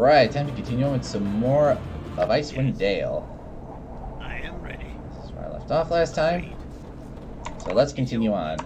Alright, time to continue on with some more of Icewind Dale. I am ready. This is where I left off last time. So let's continue on.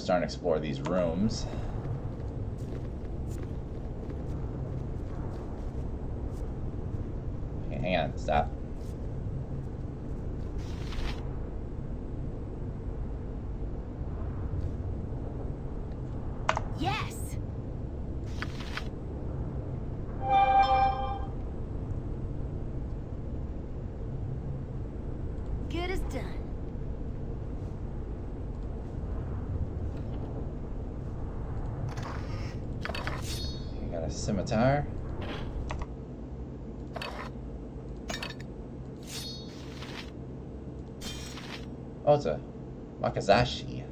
Starting to explore these rooms. Okay, hang on, stop. Yes! Good as done. We got a scimitar. Oh, it's a Wakizashi.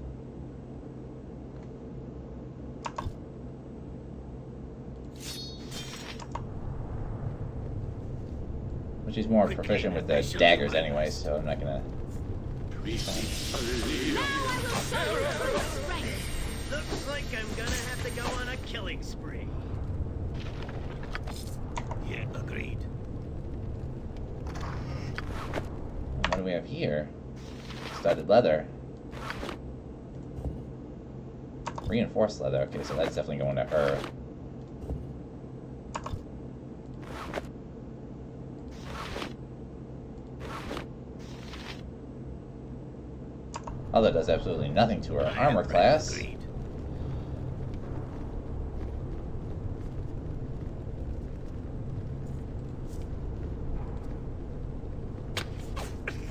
Which is more proficient with the daggers anyway, so I'm not gonna... I will show you my strength! Looks like I'm gonna have to go on a killing spree. Yeah, agreed. What do we have here? Studded leather. Reinforced leather. Okay, so that's definitely going to her. Although it does absolutely nothing to her armor class.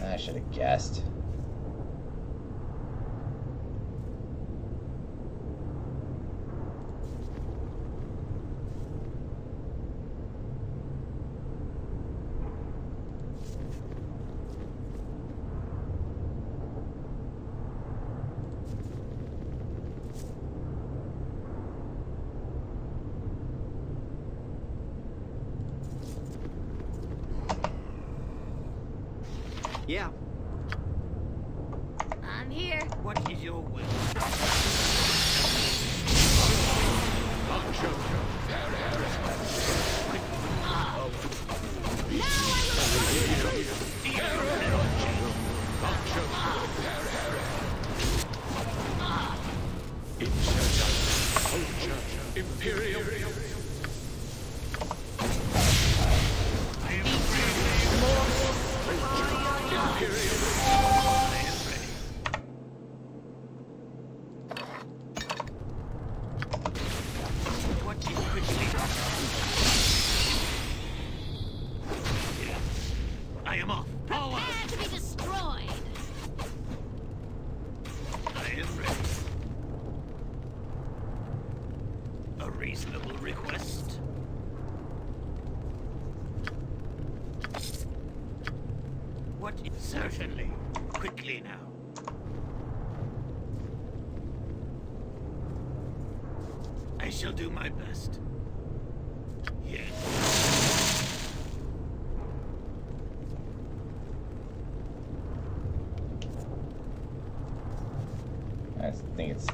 I should have guessed.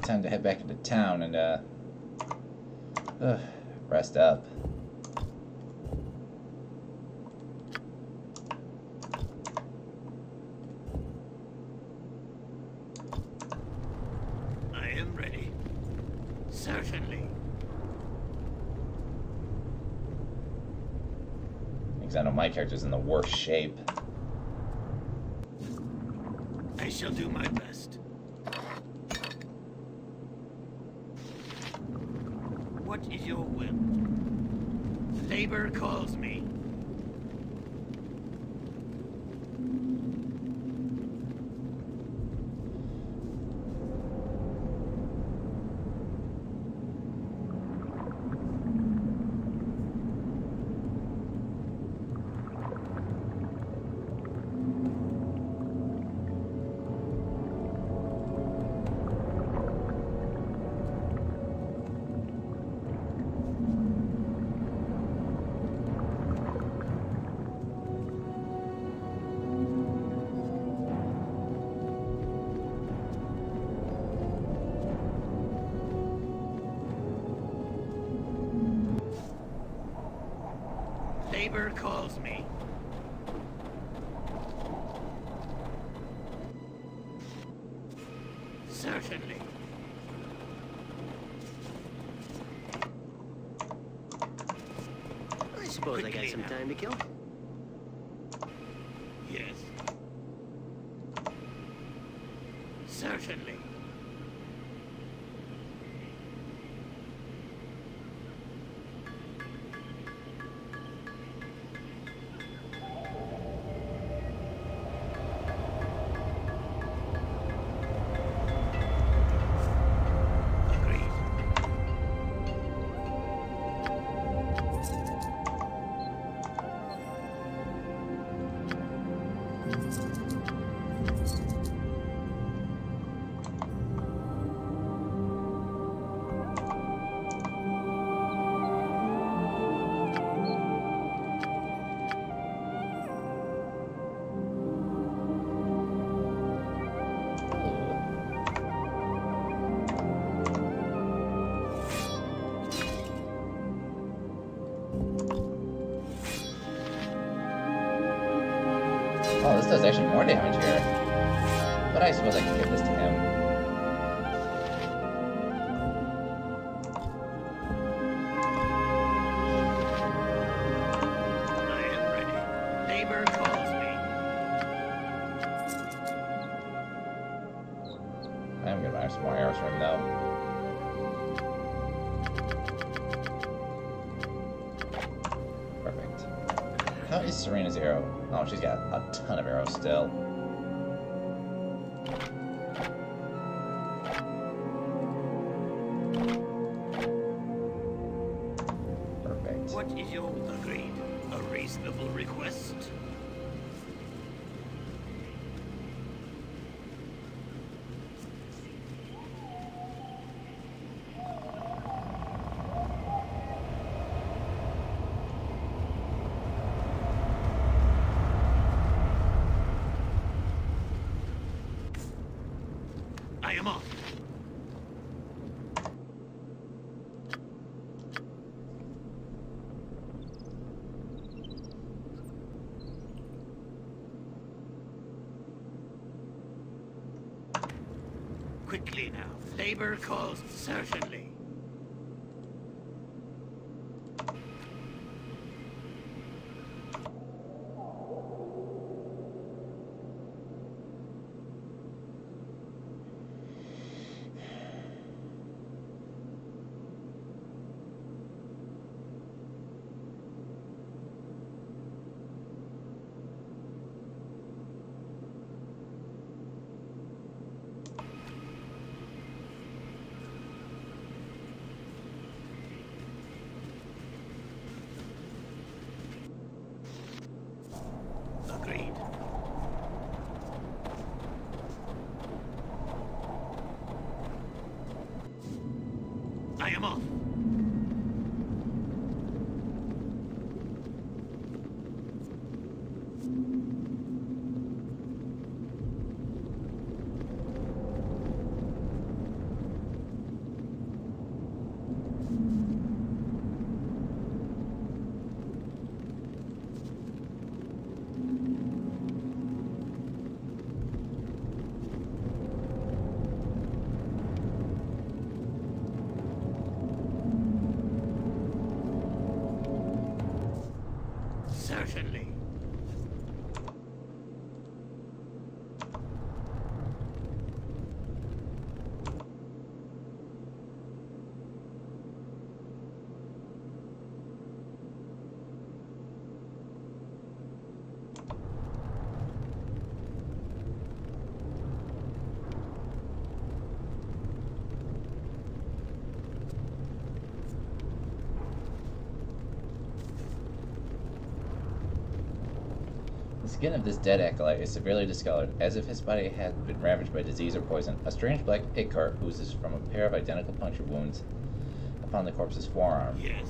Time to head back into town and, uh, ugh, rest up. I am ready. Certainly. Because I know my character's in the worst shape. neighbor calls me. does actually more damage here. But I suppose I can do 以上。We're called surgeon certainly. Skin of this dead acolyte is severely discolored, as if his body had been ravaged by disease or poison. A strange black ichor oozes from a pair of identical puncture wounds upon the corpse's forearm. Yes.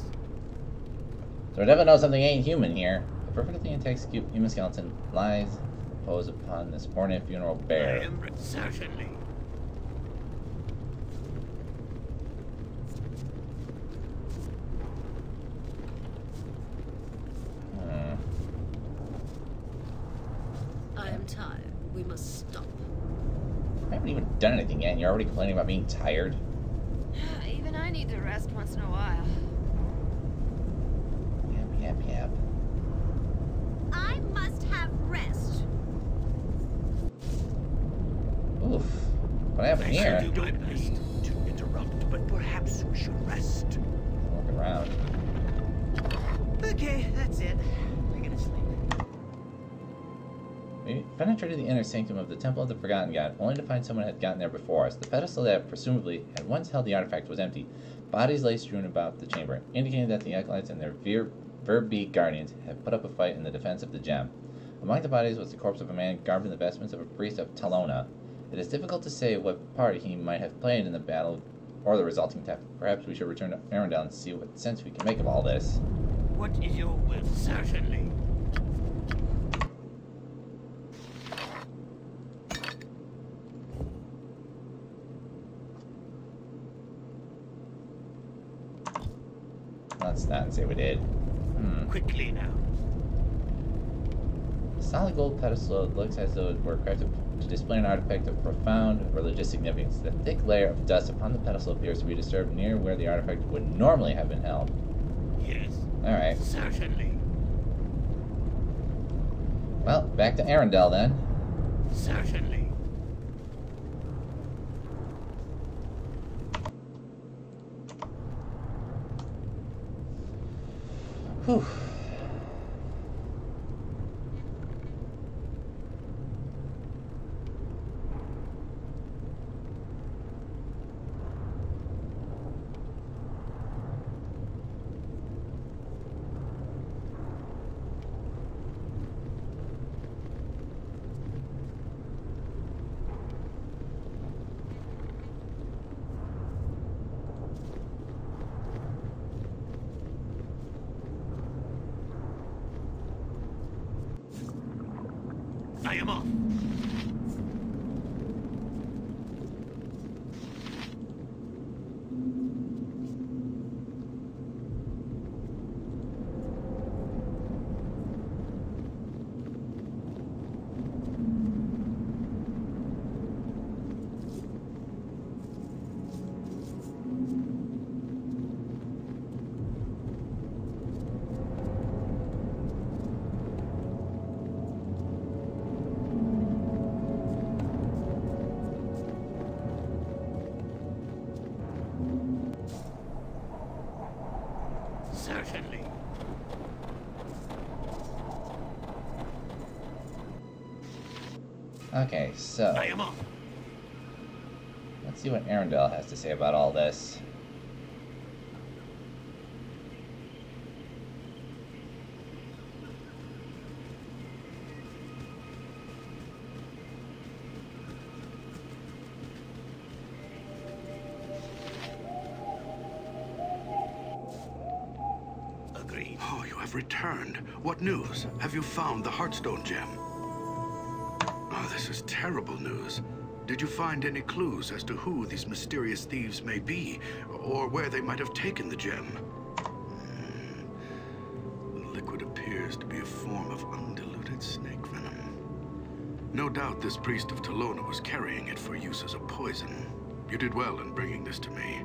So we definitely know something ain't human here. A perfectly intact human skeleton lies reposed upon this ornate funeral I bear. am certainly. Hmm. I am tired. We must stop. I haven't even done anything yet, and you're already complaining about being tired. Even I need to rest once in a while. Sanctum of the Temple of the Forgotten God, only to find someone had gotten there before us. The pedestal that presumably had once held the artifact was empty. Bodies lay strewn about the chamber, indicating that the acolytes and their ver- guardians had put up a fight in the defense of the gem. Among the bodies was the corpse of a man garbed in the vestments of a priest of Talona. It is difficult to say what part he might have played in the battle or the resulting theft. Perhaps we should return to Arundel and see what sense we can make of all this. What is your will? Certainly. Let's not say we did. Hmm. Quickly now. The solid gold pedestal looks as though it were crafted to display an artifact of profound religious significance. The thick layer of dust upon the pedestal appears to be disturbed near where the artifact would normally have been held. Yes. Alright. Certainly. Well, back to Arundel then. Certainly. Whew. Okay, so I am off. let's see what Arundel has to say about all this. Agreed. Oh, you have returned. What news? Have you found the Heartstone gem? This is terrible news. Did you find any clues as to who these mysterious thieves may be, or where they might have taken the gem? Hmm. The liquid appears to be a form of undiluted snake venom. No doubt this priest of Talona was carrying it for use as a poison. You did well in bringing this to me.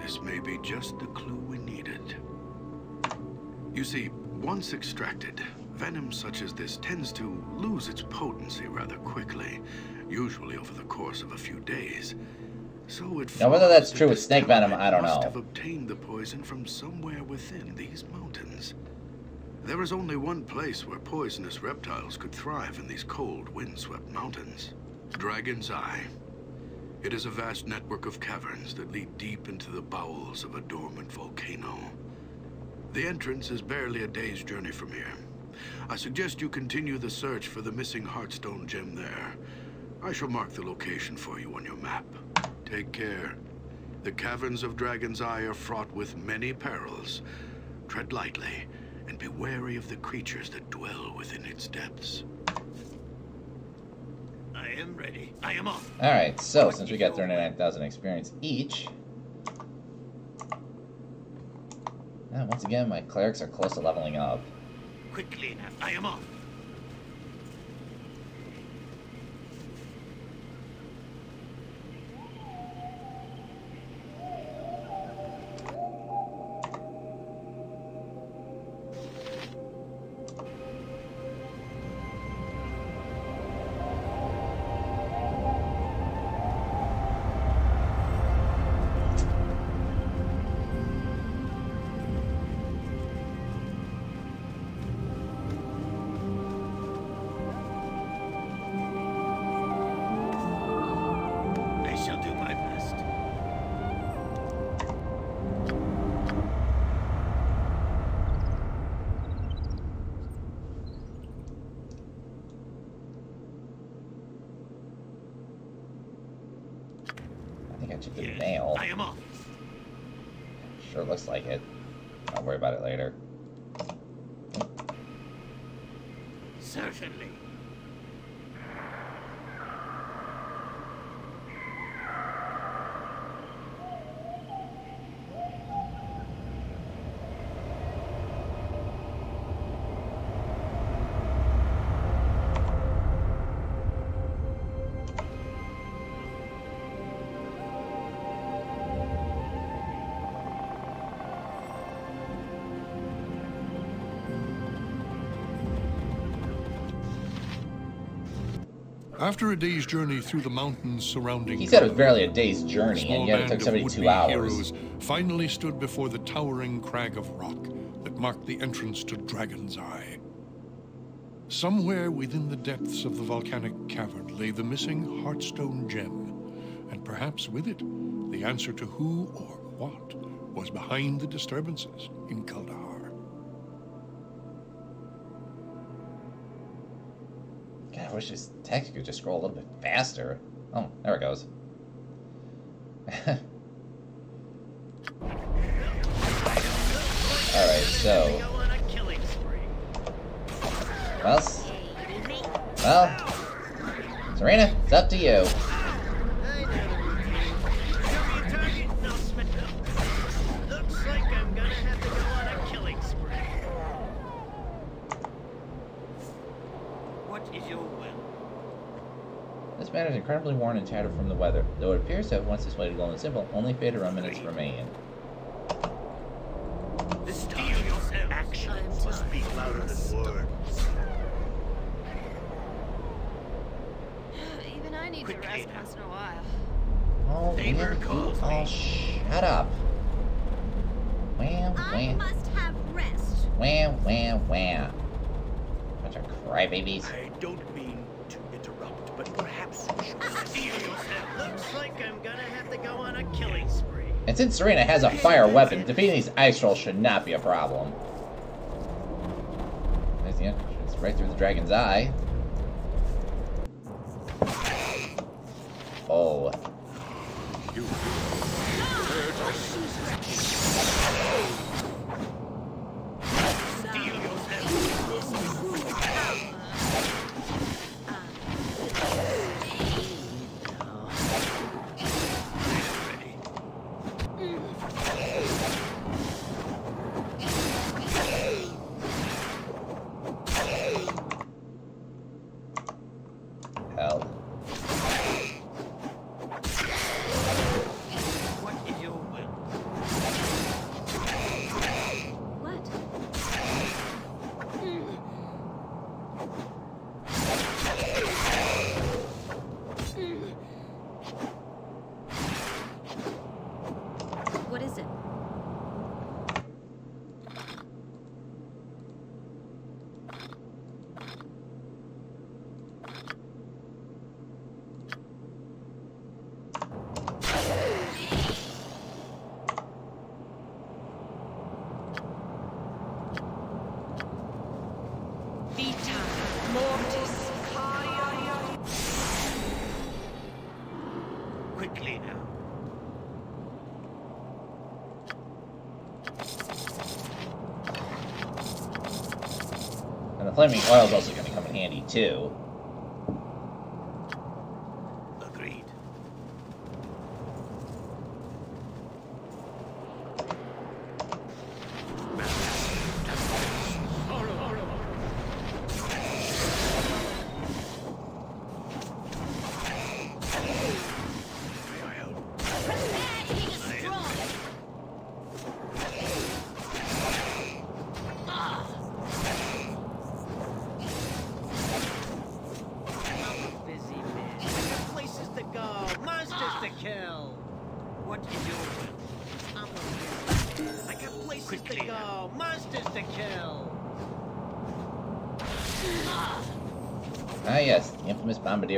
This may be just the clue we needed. You see, once extracted, venom such as this tends to lose its potency rather quickly, usually over the course of a few days. So it Now, whether that's true with snake venom, I don't must know. have obtained the poison from somewhere within these mountains. There is only one place where poisonous reptiles could thrive in these cold, windswept mountains. Dragon's Eye. It is a vast network of caverns that lead deep into the bowels of a dormant volcano. The entrance is barely a day's journey from here. I suggest you continue the search for the missing Heartstone gem there. I shall mark the location for you on your map. Take care. The caverns of Dragon's Eye are fraught with many perils. Tread lightly, and be wary of the creatures that dwell within its depths. I am ready. I am off. Alright, so since we got 39,000 experience each. Now, once again, my clerics are close to leveling up. Quickly. I am off. After a day's journey through the mountains surrounding He said it was barely a day's journey, and yet it band took of 72 would-be hours. heroes finally stood before the towering crag of rock that marked the entrance to Dragon's Eye. Somewhere within the depths of the volcanic cavern lay the missing Heartstone gem, and perhaps with it, the answer to who or what was behind the disturbances in Kuldahar. Wish this text could just scroll a little bit faster. Oh, there it goes. Alright, so. Well, well, Serena, it's up to you. I know the routine. Show me a target and I'll smith it up. Looks like I'm gonna have to go on a killing spree. What is your will? This man is incredibly worn and tattered from the weather. Though it appears to have once displayed a golden symbol, only faded remnants remain. This time. Actions must speak louder than words. Even I need to rest Ada. once in a while. Oh, Neighbor man, you all oh, shut up. Wham, I must have rest. wham, wham, wham. Bunch of crybabies. I don't mean like I'm gonna have to go on a killing spree. And since Serena has a fire weapon, defeating these ice trolls should not be a problem. There's the entrance, right through the dragon's eye. Oh. flaming oil is also going to come in handy too.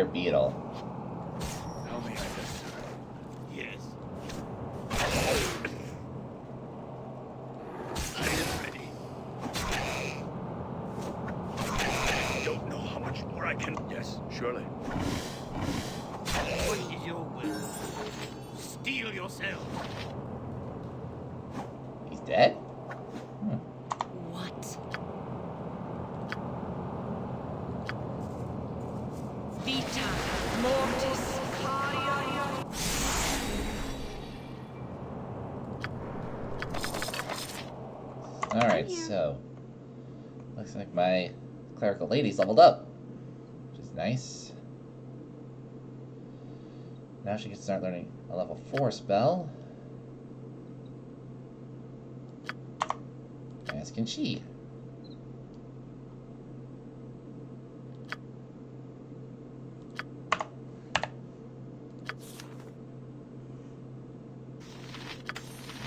Airbnb at all. clerical ladies leveled up, which is nice. Now she can start learning a level 4 spell. As can she.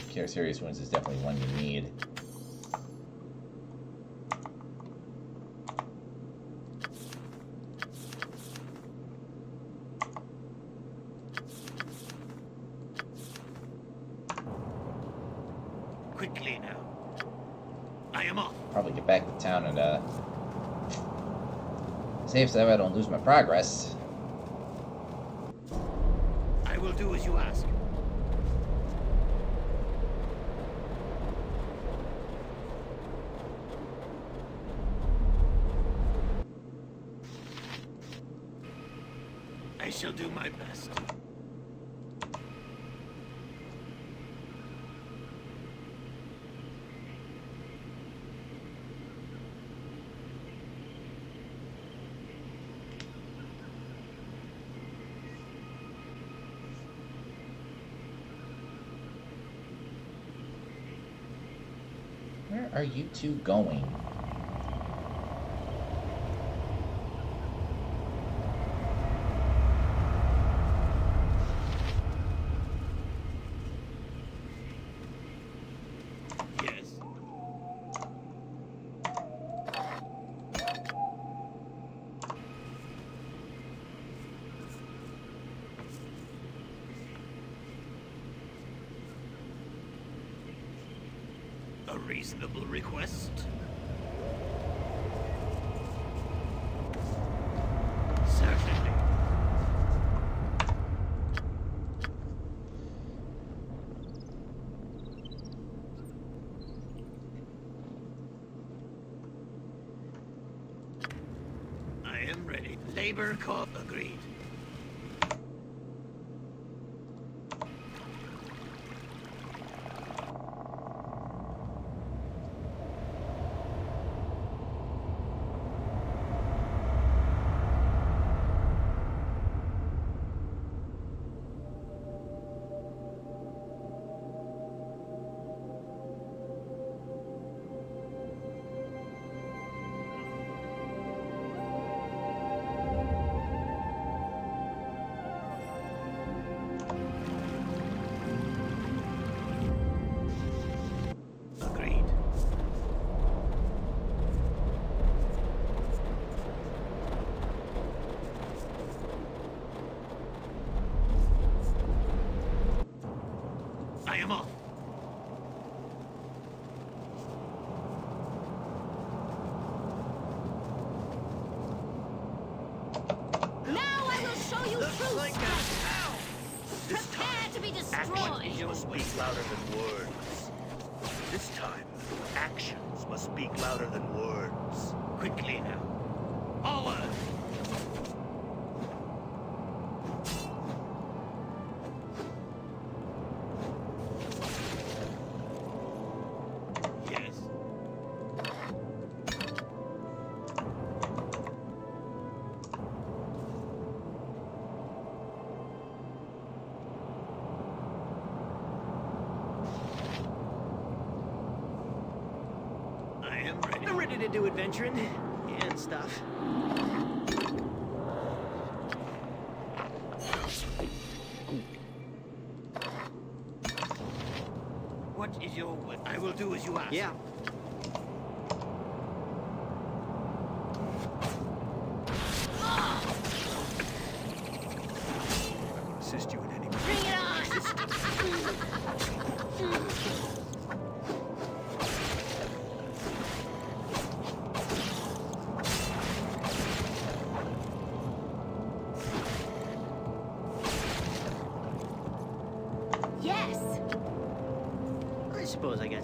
Cure Serious Wounds is definitely one you need. Saves so I don't lose my progress. you two going? request? Certainly. I am ready. Labor call agreed. adventuring and stuff. What is your... I will do as you ask. Yeah.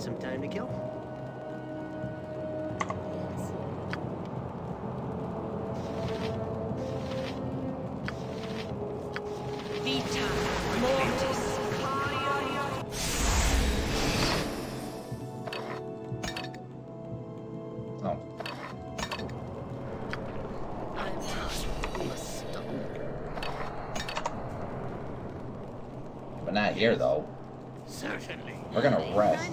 some time to kill. But not here, though. Certainly. We're gonna rest.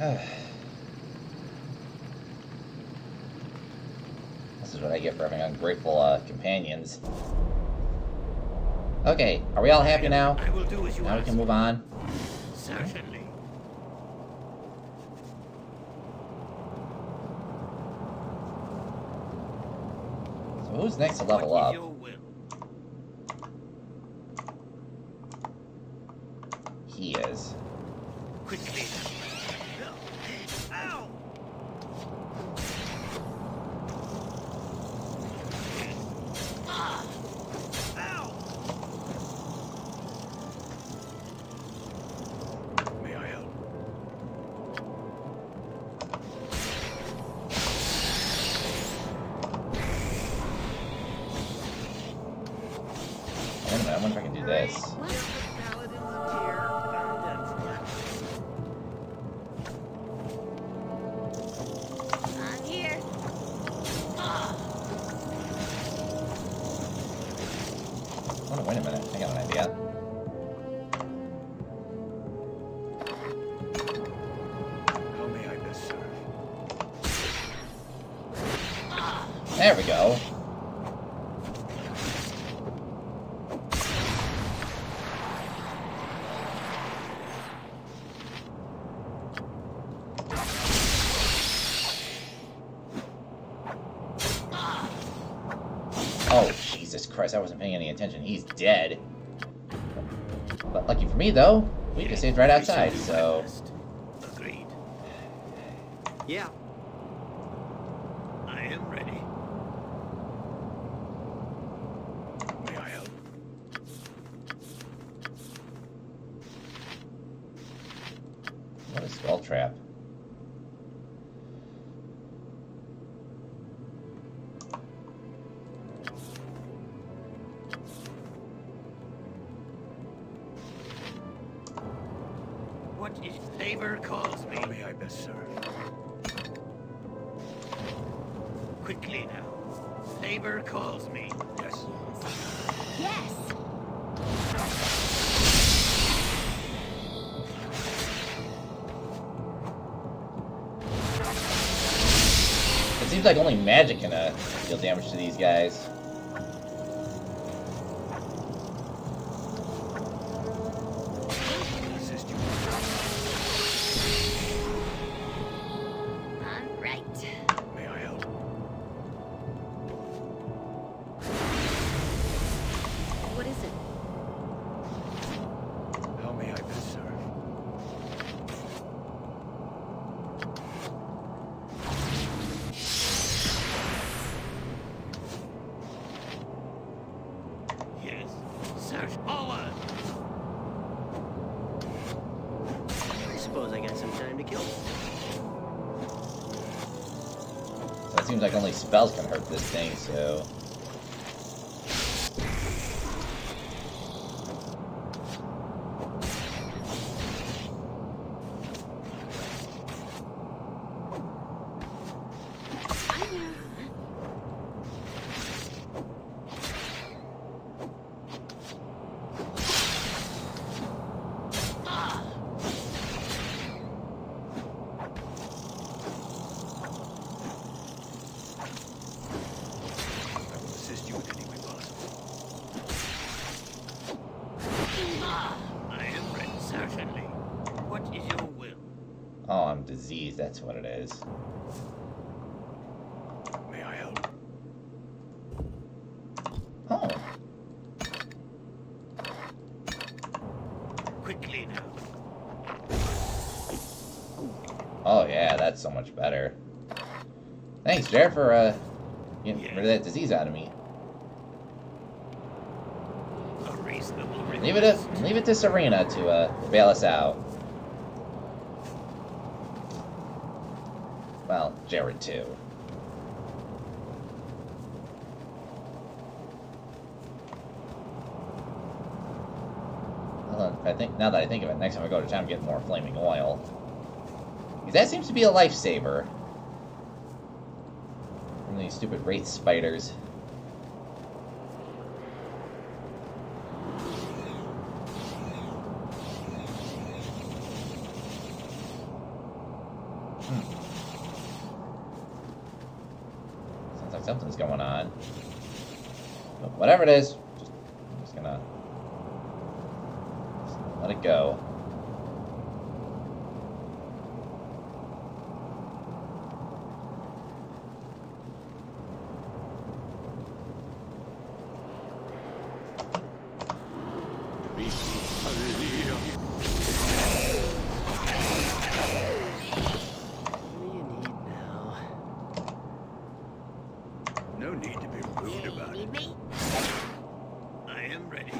this is what I get for having ungrateful uh, companions. Okay, are we all happy now? I will do as you now ask. we can move on. Certainly. So who's next to level up? attention. He's dead. But lucky for me, though, we just saved right outside, so... Oh, that's what it is. May I help? Oh, Quickly now. oh yeah, that's so much better. Thanks, Jared, for, uh, getting rid of that disease out of me. A reasonable. Leave it to, leave it to Serena to, uh, bail us out. On, I think now that I think of it, next time I go to town, get more flaming oil. that seems to be a lifesaver. From these stupid wraith spiders. Sounds like something's going on. But whatever it is, just, I'm just gonna just let it go. What do you need now? No need to be rude about it. Need me? I am ready.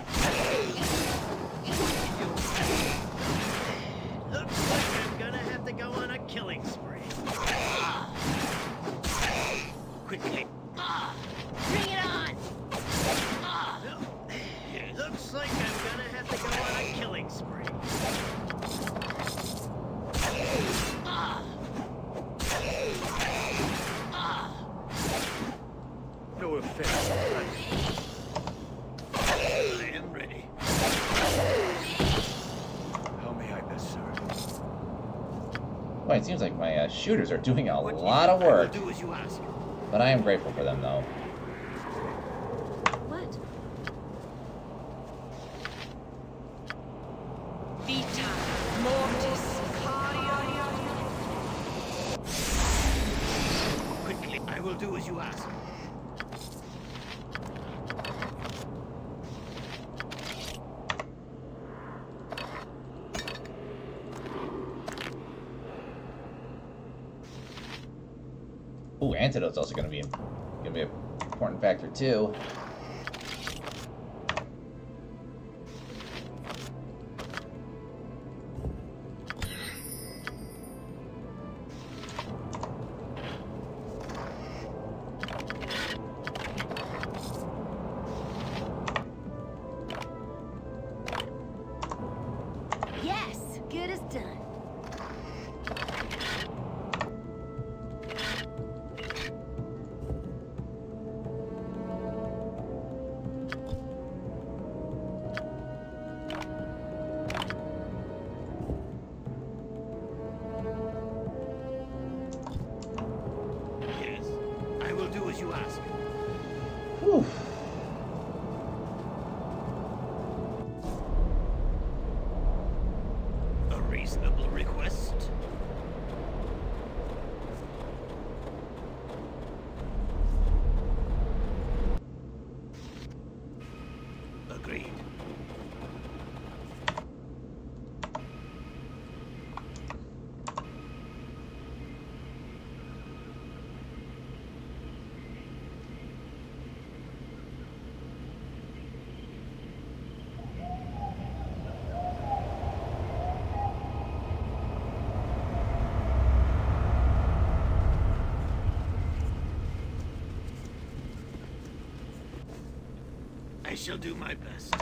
Looks like I'm gonna have to go on a killing spree. Quickly. Bring it on! Looks like I'm gonna have to go on a killing spree. No offense. I am ready. How may I best serve? Boy, it seems like my uh, shooters are doing a lot of work, do as you ask. but I am grateful for them though. What? Vita mortis Quickly. I will do as you ask. Ooh, antidote's also gonna be gonna be an important factor too. Shall do my best.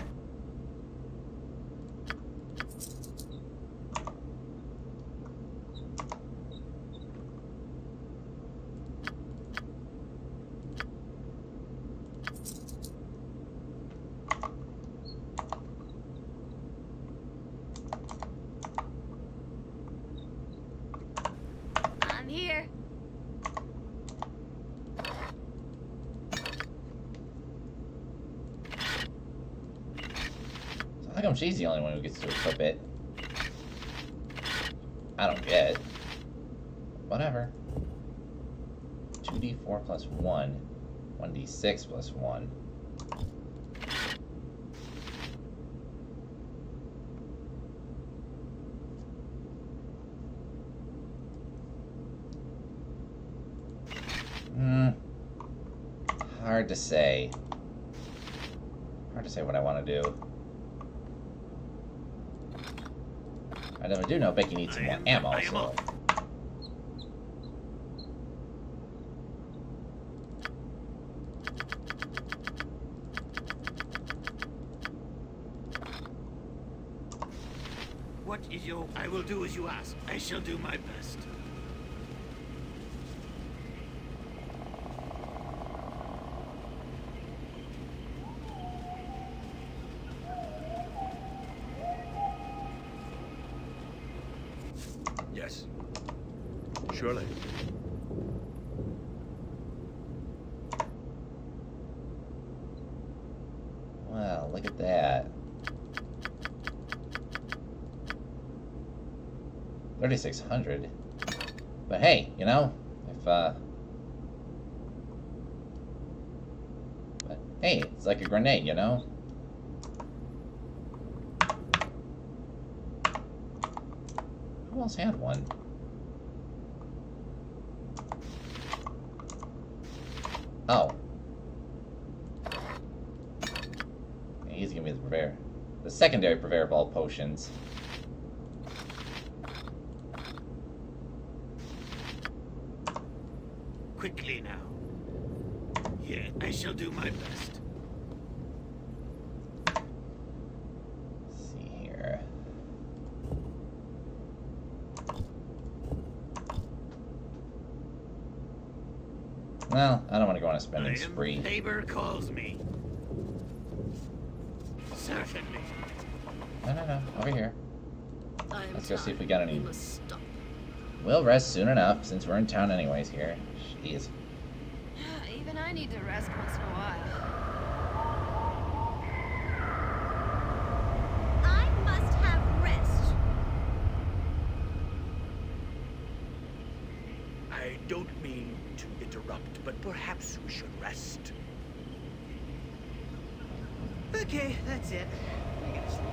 I'm here. So how come she's the only one who gets to equip it? I don't get. Whatever. 2d4 plus 1. 1d6 plus 1. Hmm. Hard to say. Hard to say what I want to do. I know- I do know Becky needs some more am- ammo, so. What is your... I will do as you ask. I shall do my best. 3600 but hey you know if uh but hey it's like a grenade you know? Who else had one? Oh Oh, he's gonna be the purveyor the secondary purveyor of all potions. Quickly now. Yeah, I shall do my best. Let's see here. Well, I don't want to go on a spending am spree. Labor calls me. Certainly. No, no, no. Over here. I am Let's go see if we tired. got any- stop. We'll rest soon enough, since we're in town anyways here. Jeez. Even I need to rest once in a while. I must have rest. I don't mean to interrupt, but perhaps we should rest. Okay, that's it. I gotta sleep.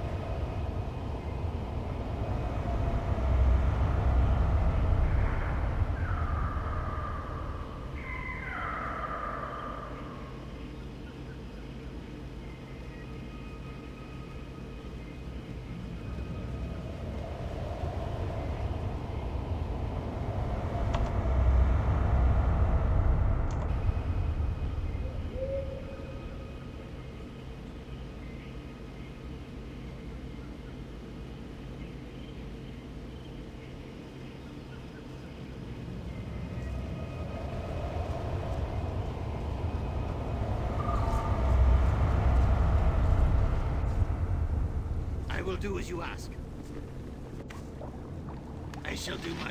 I will do as you ask. I shall do my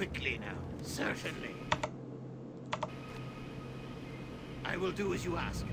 Quickly now. Certainly. I will do as you ask.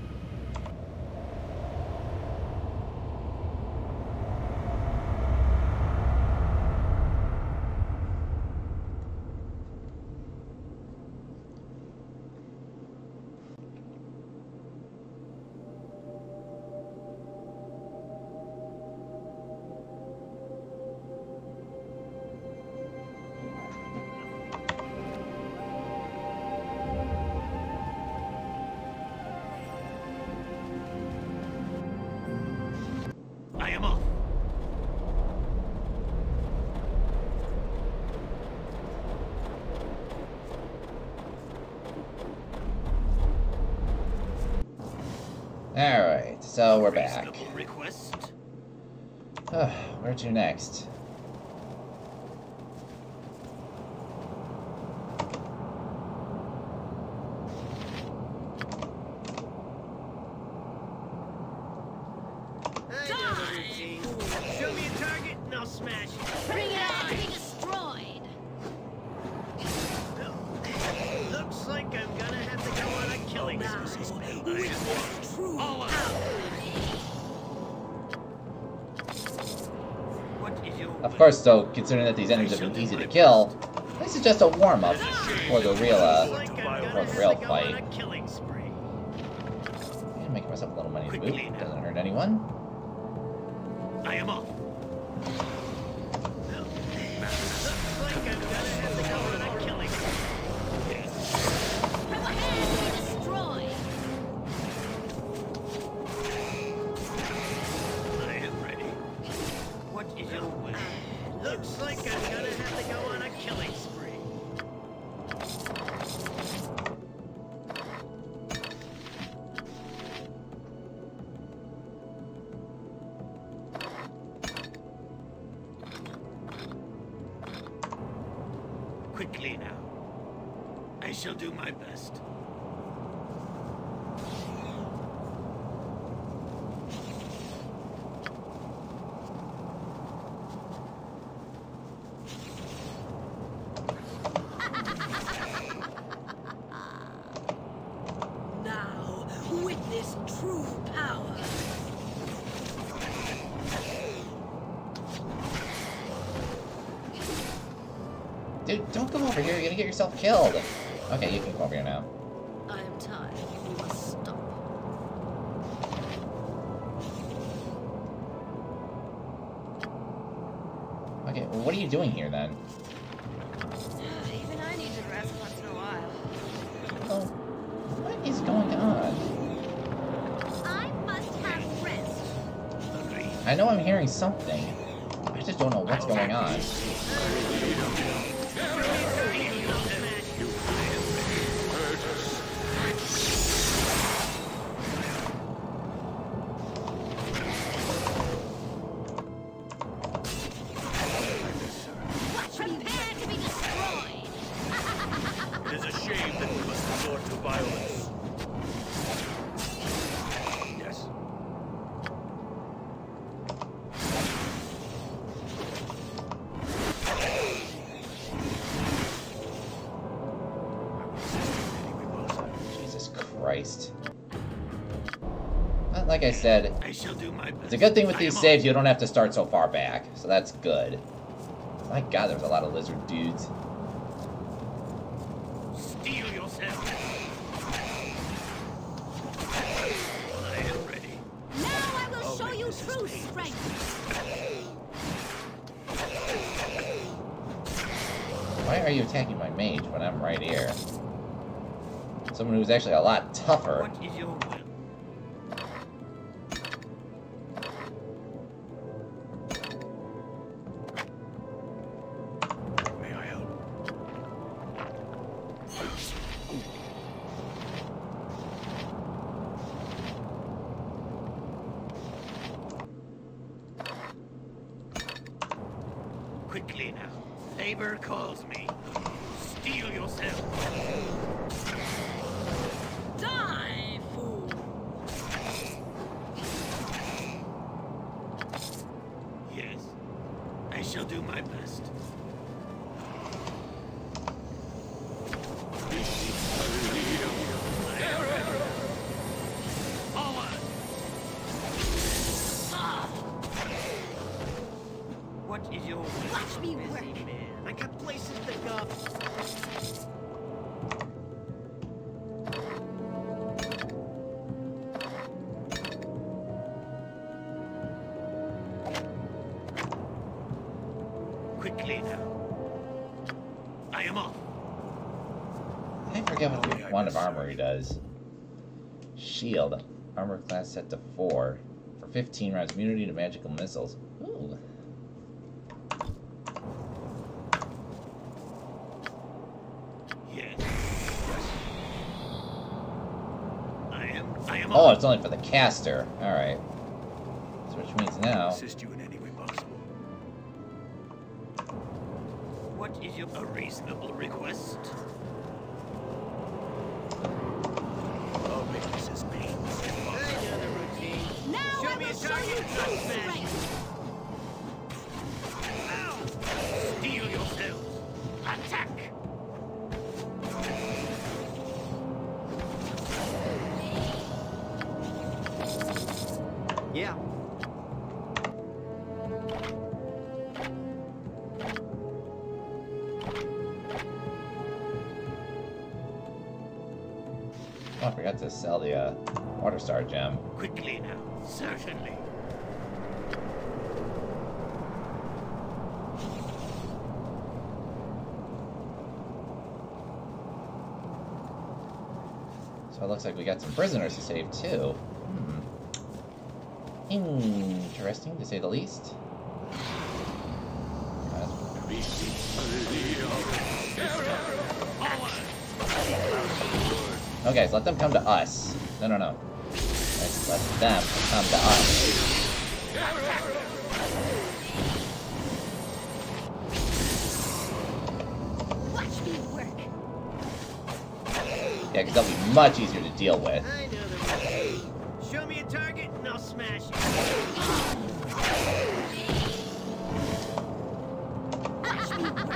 We're back. Request. Where to next? Though, considering that these enemies have been easy to kill, this is just a warm-up for the real, uh, for the real fight. Killed. Okay, you can come over here now. I am tired. You must stop. Okay, well, what are you doing here then? Even I need to rest once in a while. Oh, what is going on? I must have rest. I know I'm hearing something. I just don't know what's going on. Oh, like I said, I shall do my best. it's a good thing with these saves you don't have to start so far back, so that's good. My god, there's a lot of lizard dudes. Steal yourself. I am ready. Now I will show you true strength. Why are you attacking my mage when I'm right here? Someone who's actually a lot tougher. Set to 4. For 15 rounds, immunity to magical missiles. Ooh. Yes. I am. I am Oh, it's only for the caster. Alright. So which means now... Assist you in any way possible. What is your a reasonable request? Yourselves. Attack! Yeah. Oh, I forgot to sell the uh, Water Star gem. Quickly. Certainly. So it looks like we got some prisoners to save too. Hmm. Interesting, to say the least. Okay, guys, let them come to us. No, no, no. Let's let them come to us. Watch me work! Yeah, because they'll be much easier to deal with. I know the routine. Show me a target and I'll smash it. Watch me work!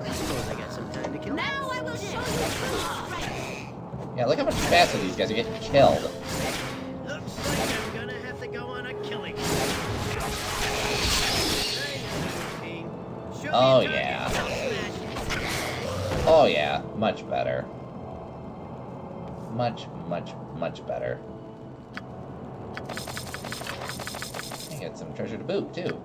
I suppose I got some time to kill. Now I will show you! Yeah, look how much faster these guys are getting killed. Oh, yeah. and I'll smash it. Oh yeah, much better. Much, much, much better. I get some treasure to boot too.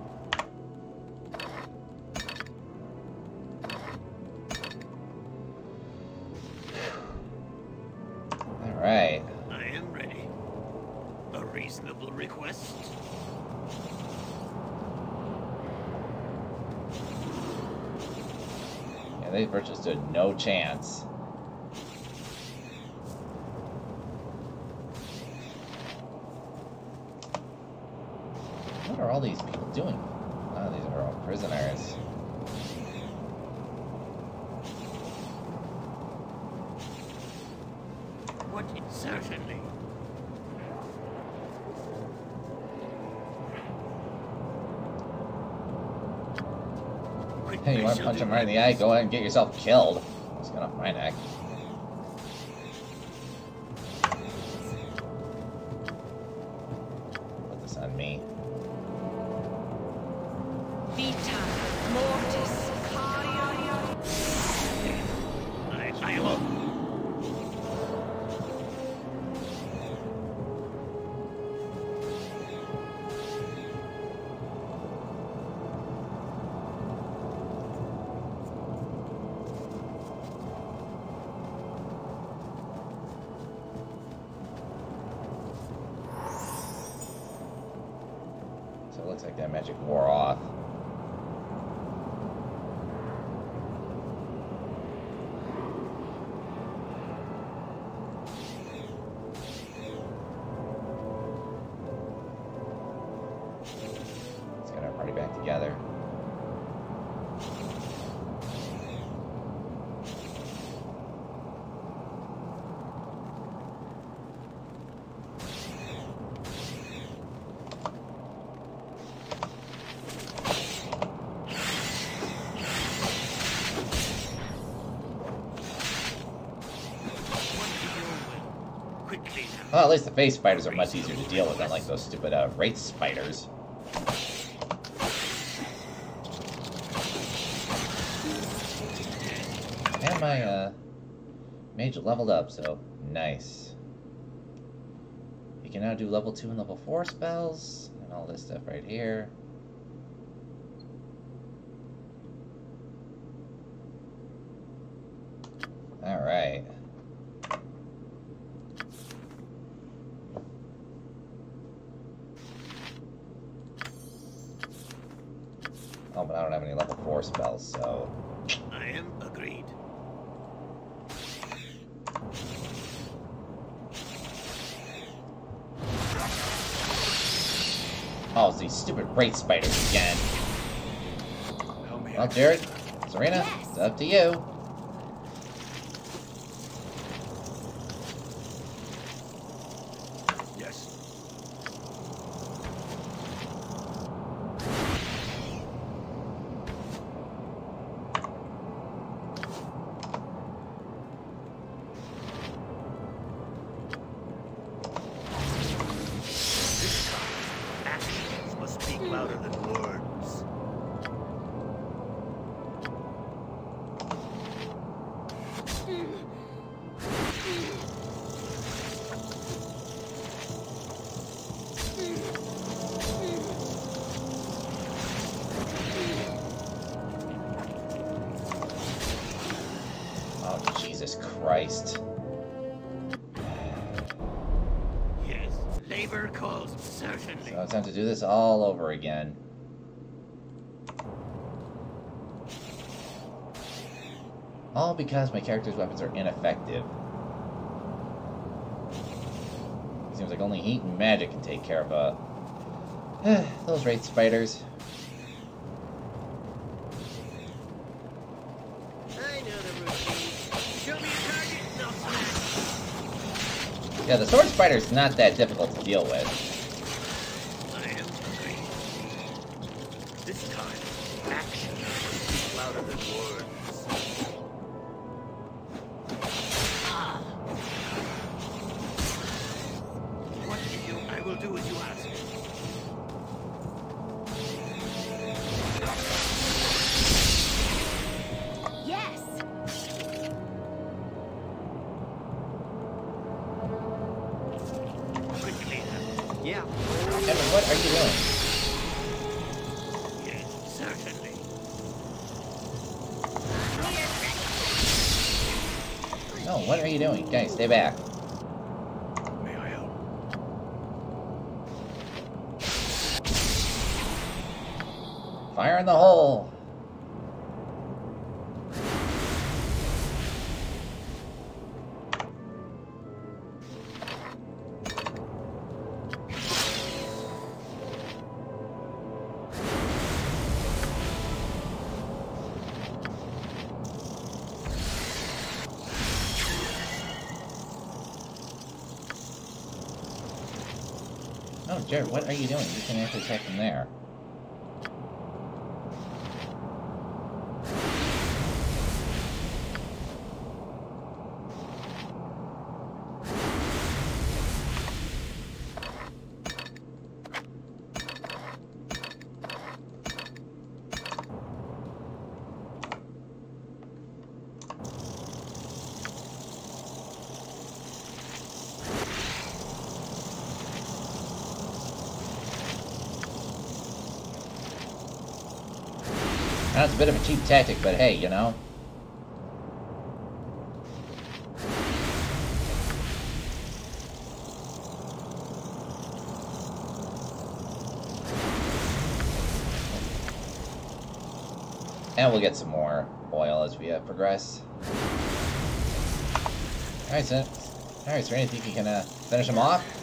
Right in the eye? Go ahead and get yourself killed. It's gonna my Well, at least the phase spiders are much easier to deal with, unlike those stupid uh, wraith spiders. And my uh, mage leveled up, so nice. You can now do level 2 and level 4 spells, and all this stuff right here. Alright. Oh, but I don't have any level 4 spells, so... I am agreed. Oh, these stupid wraith spiders again. How may Well, Jared, Serena, it's up to you. Because my character's weapons are ineffective. Seems like only heat and magic can take care of uh, those wraith spiders. I know the routine. Show me a target and I'll smash. Yeah, the sword spider's not that difficult to deal with. Stay back. Jared, what are you doing? You can actually attack from there. That's a bit of a cheap tactic, but hey, you know. And we'll get some more oil as we uh, progress. Alright, so, alright, is there anything you can uh, finish them off?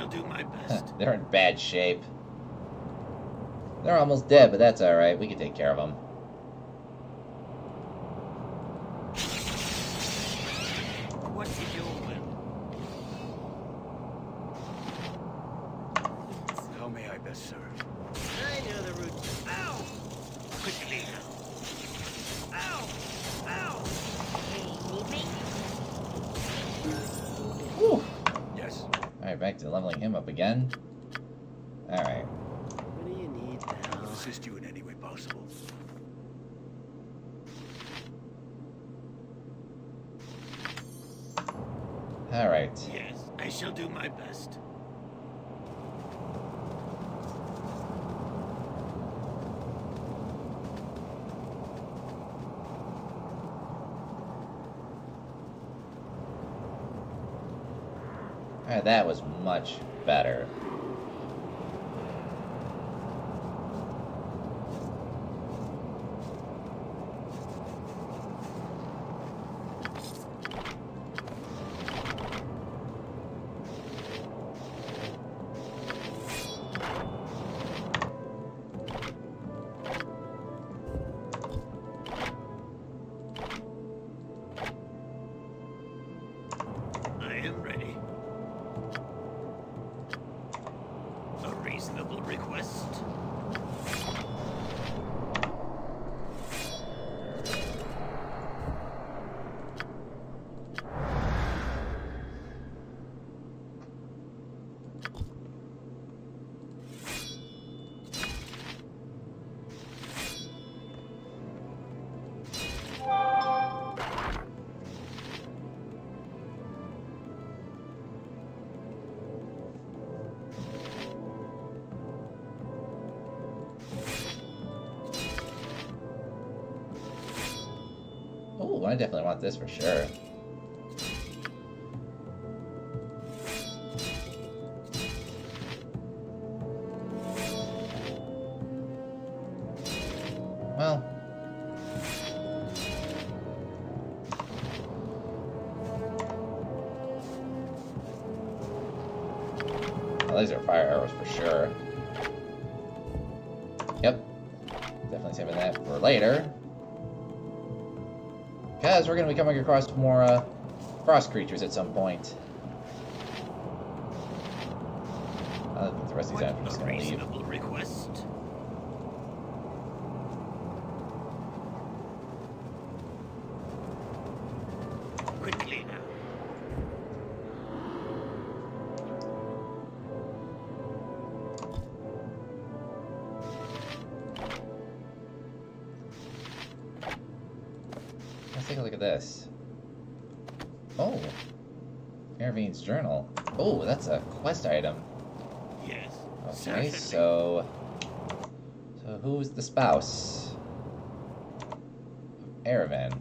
shall do my best. They're in bad shape. They're almost dead, but that's alright. We can take care of them. this for sure. be coming across more uh, frost creatures at some point. Uh, the rest of these items going to leave. look at this. Oh. Intervene's journal. Oh, that's a quest item. Yes. Okay, certainly. so... So who's the spouse? Aravan.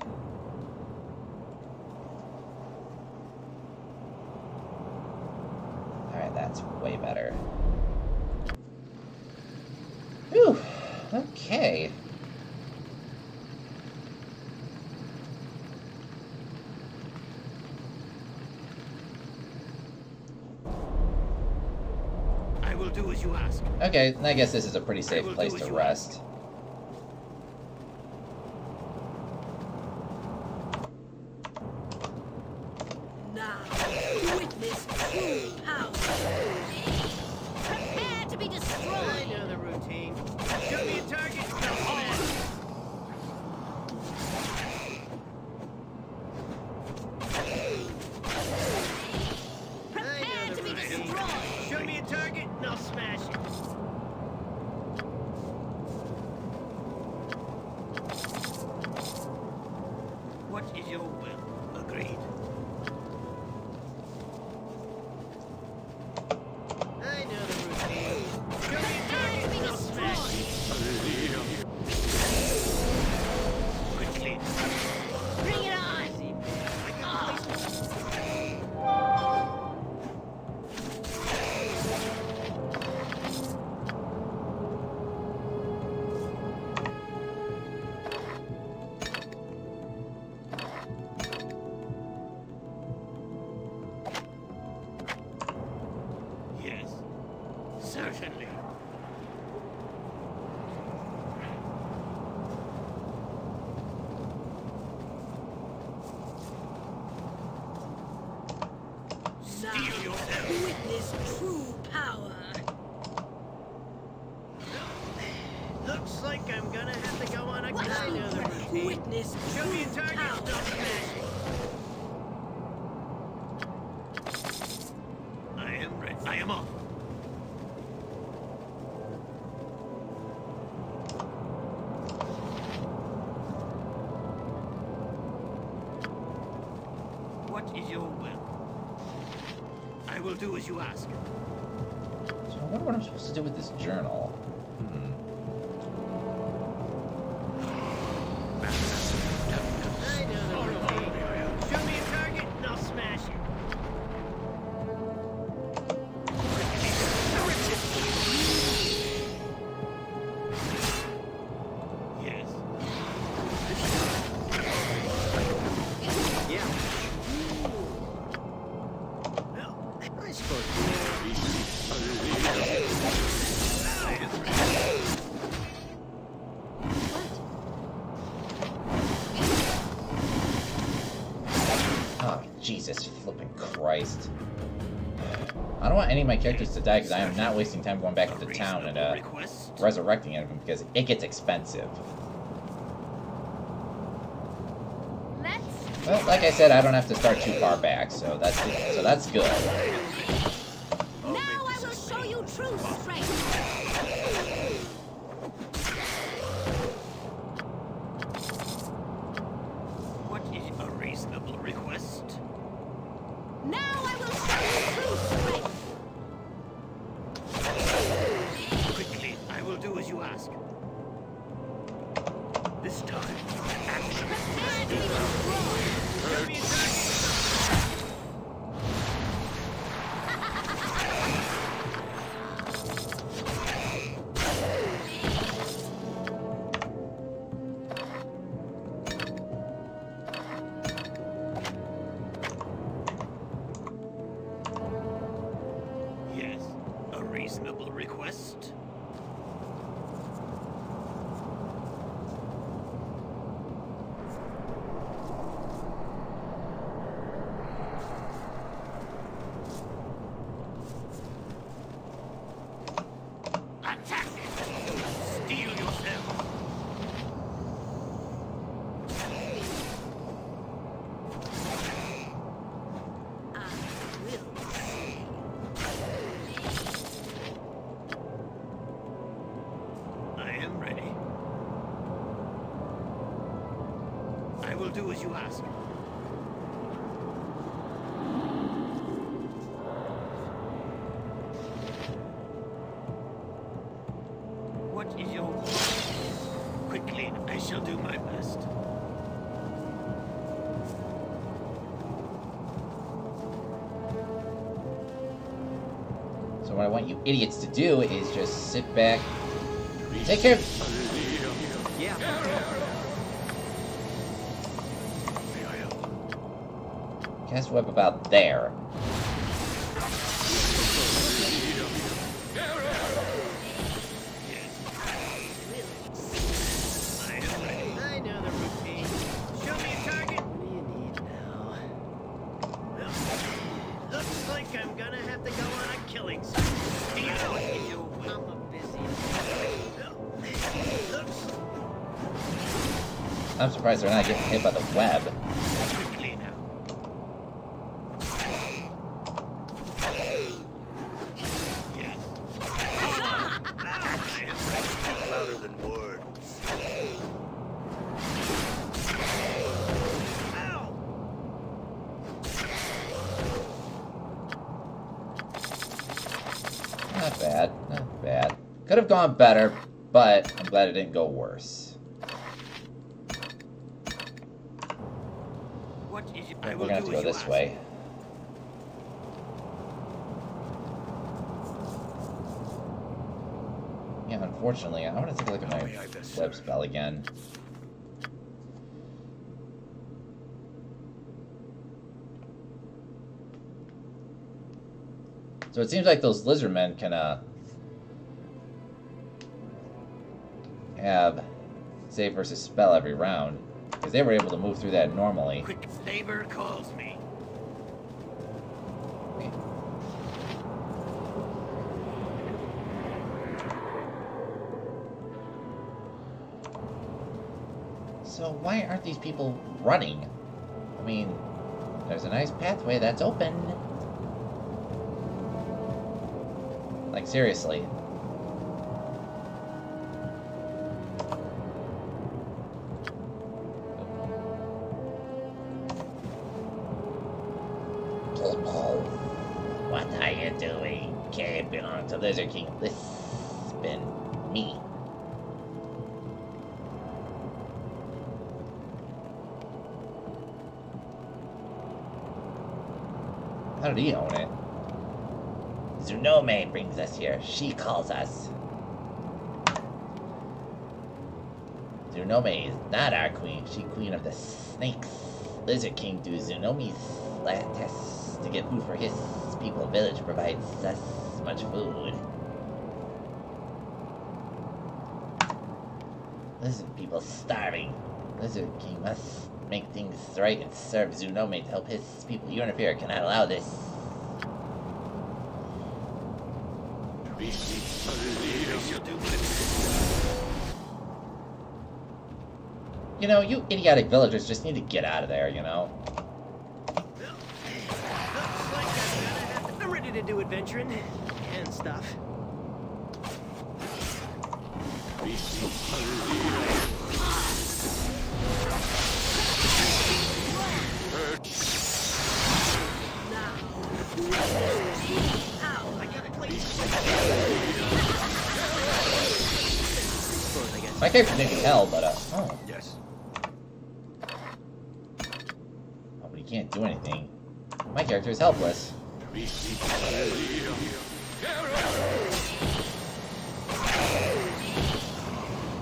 Okay, I guess this is a pretty safe place to rest. characters to die because I am not wasting time going back into town and uh, resurrecting them because it gets expensive. Well, like I said, I don't have to start too far back, so that's good. so that's good. Now I will show you true strength. you idiots to do is just sit back. Take care Cast web about there. better, but I'm glad it didn't go worse. We're gonna go this way. Yeah, unfortunately, I want to take a look at my web spell again. So it seems like those lizardmen can uh, save versus spell every round. Because they were able to move through that normally. Quick labor calls me. So why aren't these people running? I mean, there's a nice pathway that's open. Like, seriously. Lizard King. This been me. How did he own it? Zunome brings us here. She calls us. Zunome is not our queen. She queen of the snakes. Lizard King do Zunomi's last tests to get food for his people. Village provides us much food. Lizard people starving. Lizard King must make things right and serve Zunome to help his people. You interfere. Cannot allow this. You know, you idiotic villagers just need to get out of there, you know? Looks like I'm gonna have to... I'm ready to do adventuring and stuff. I gotta play Suppose I guess. My character didn't get hell, but, uh, oh. Yes. Oh, but he can't do anything. My character is helpless.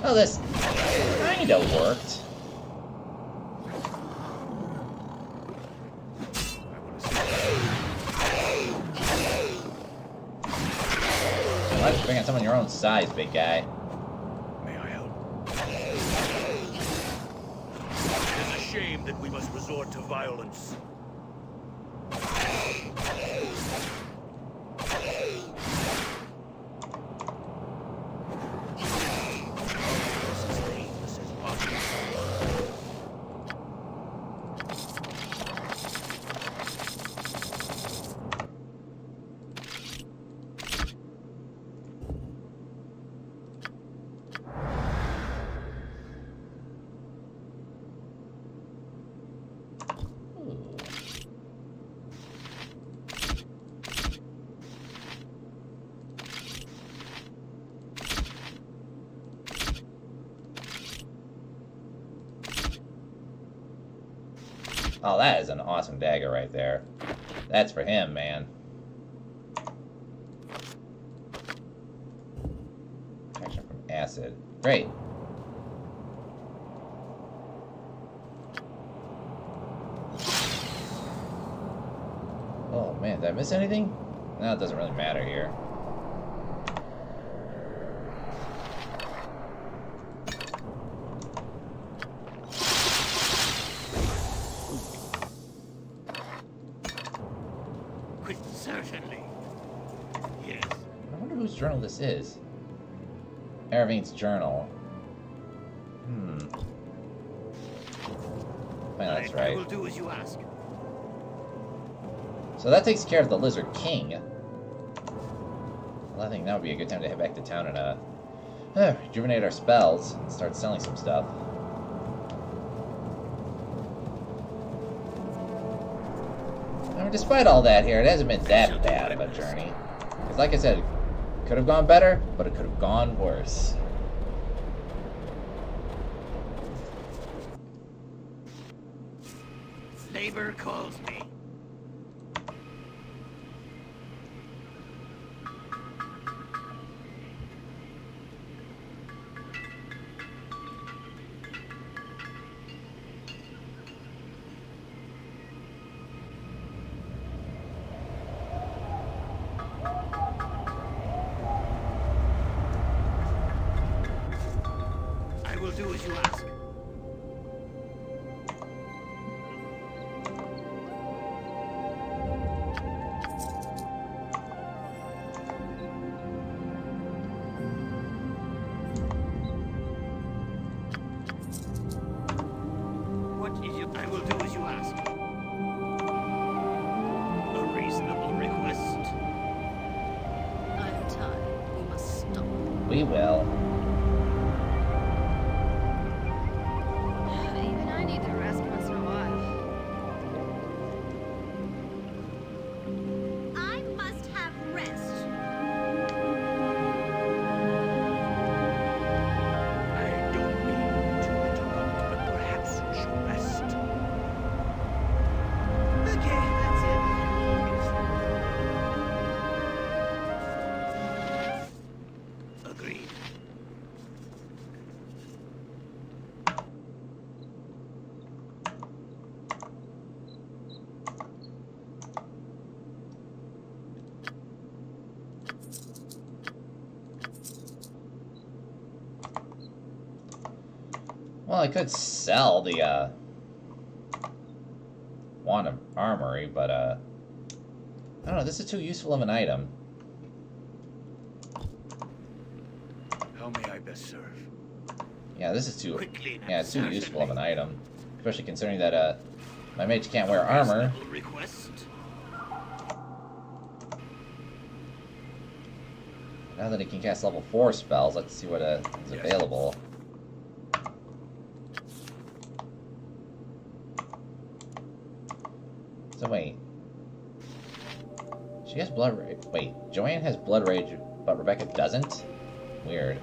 Oh, this kinda worked. Why don't you bring on someone your own size, big guy? May I help? It is a shame that we must resort to violence. This is painless as possible. Ooh. Oh, that is an awesome dagger right there. That's for him, man. Protection from acid. Great. Oh man, did I miss anything? No, it doesn't really matter here. Quick, certainly. Yes. I wonder whose journal this is. Eravain's journal. Hmm. That's I, I right. will do as you ask. So that takes care of the Lizard King. Well, I think that would be a good time to head back to town and, uh, uh, rejuvenate our spells and start selling some stuff. I mean, despite all that here, it hasn't been that bad of a journey. 'Cause like I said, could have gone better, but it could have gone worse. Labor calls me. Could sell the uh, wand of armory, but uh, I don't know. This is too useful of an item. How may I best serve? Yeah, this is too. Quickly Yeah, it's too useful of an item, especially considering that uh, my mage can't wear armor. Request. Now that he can cast level four spells, let's see what uh, is Yes. available. So wait. She has blood rage. Wait, Joanne has blood rage, but Rebecca doesn't? Weird.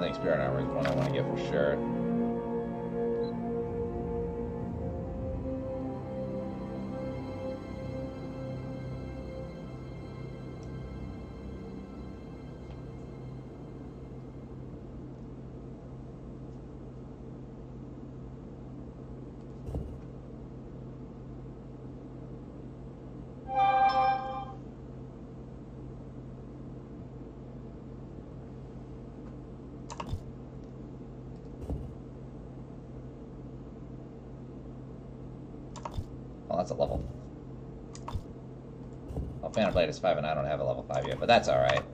Think Spirit Armor is one I want to get for sure. Phantom Blade is 5 and I don't have a level 5 yet, but that's alright.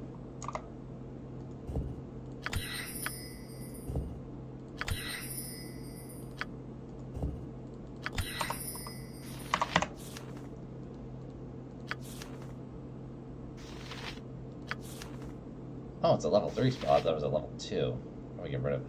Oh, it's a level 3 spot. It was a level 2. What do we get rid of?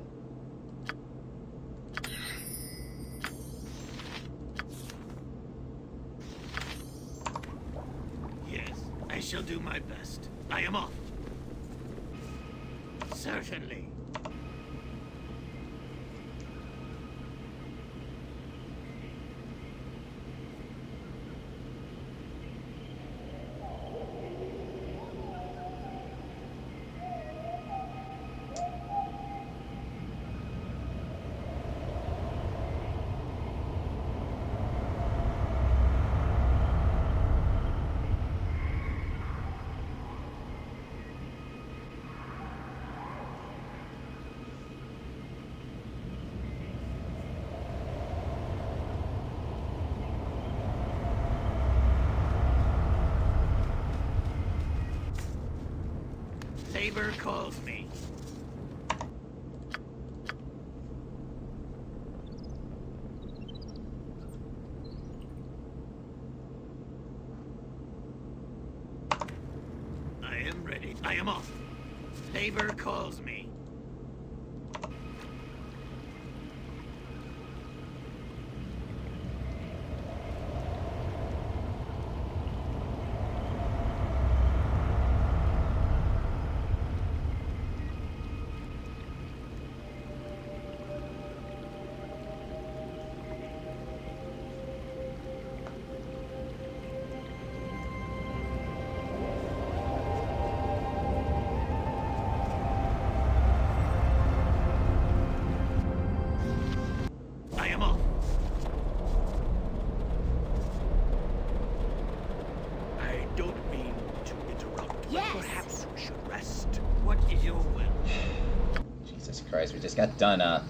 Got done, uh,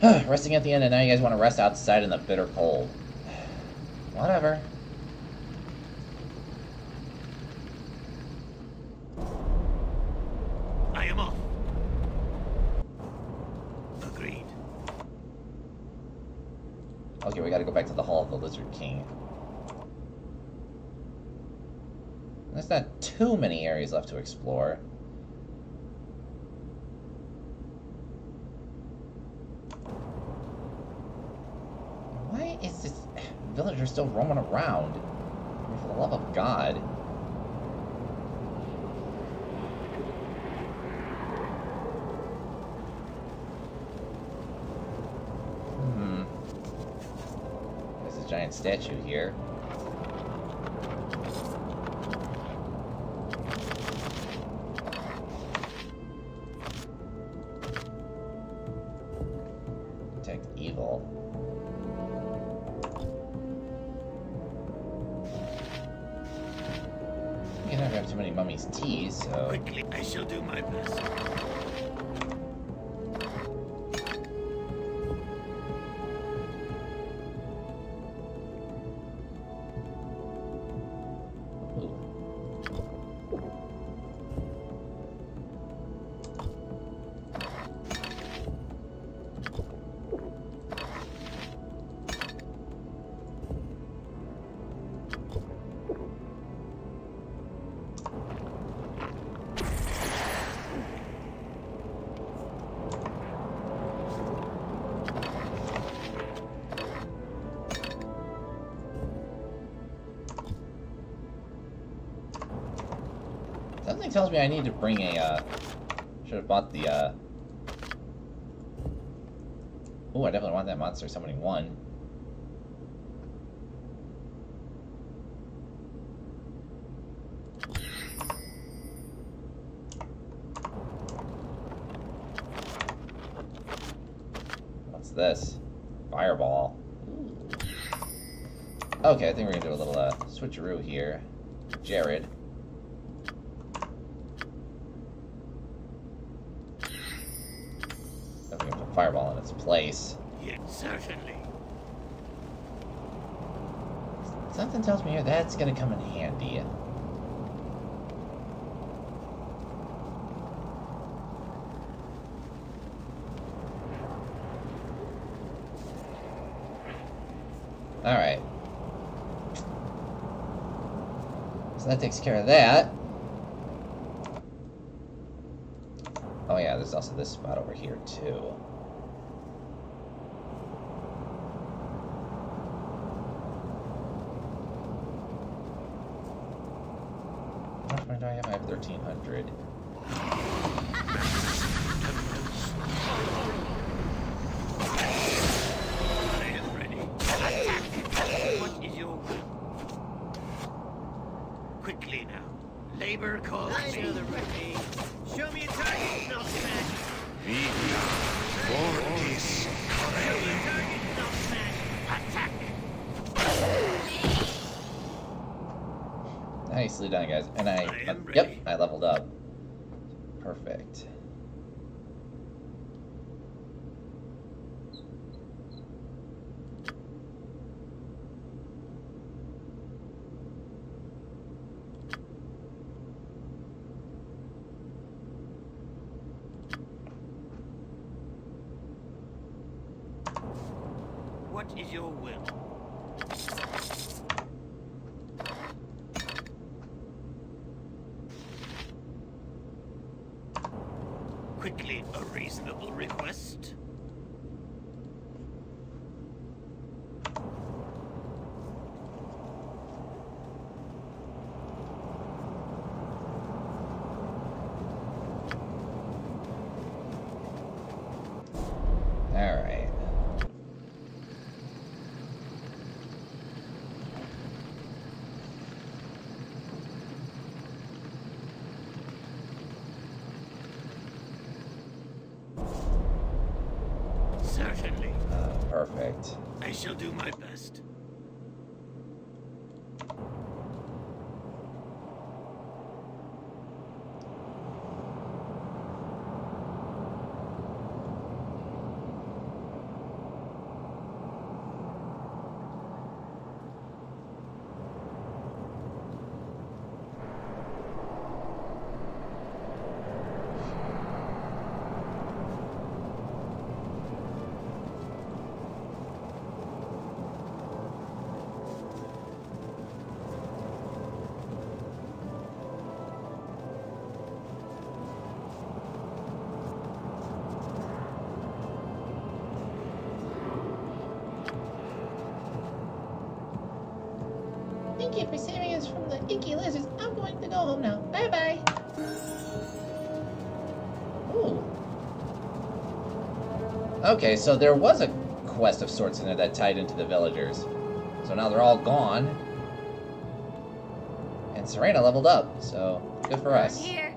resting at the end, and now you guys want to rest outside in the bitter cold. Whatever. I am off. Agreed. Okay, we gotta go back to the Hall of the Lizard King. There's not too many areas left to explore. Why is this villager still roaming around? For the love of God. Hmm. There's a giant statue here. Tells me I need to bring a, uh... Should have bought the, uh... Ooh, I definitely want that monster summoning one. What's this? Fireball. Okay, I think we're gonna do a little, uh, switcheroo here. Jared. Then we can put fireball in its place. Yes, certainly. Something tells me here that's gonna come in handy. Alright. So that takes care of that. Oh yeah, there's also this spot over here too. How much money do I have? I have 1300. I am ready. Attack! What is your will? Quickly now. Labor calls I me. know the routine. Show me a target and I'll smash it. Show me a target and I'll smash it. Attack! Nicely done, guys. And I, I am yep. I leveled up. Perfect. What is your will? Quickly, a reasonable request. Alright. Certainly. Uh, perfect. I shall do my best. Us from the lizards. I'm going to go home now. Bye bye. Ooh. Okay, so there was a quest of sorts in there that tied into the villagers. So now they're all gone. And Serena leveled up, so good for I'm us. here.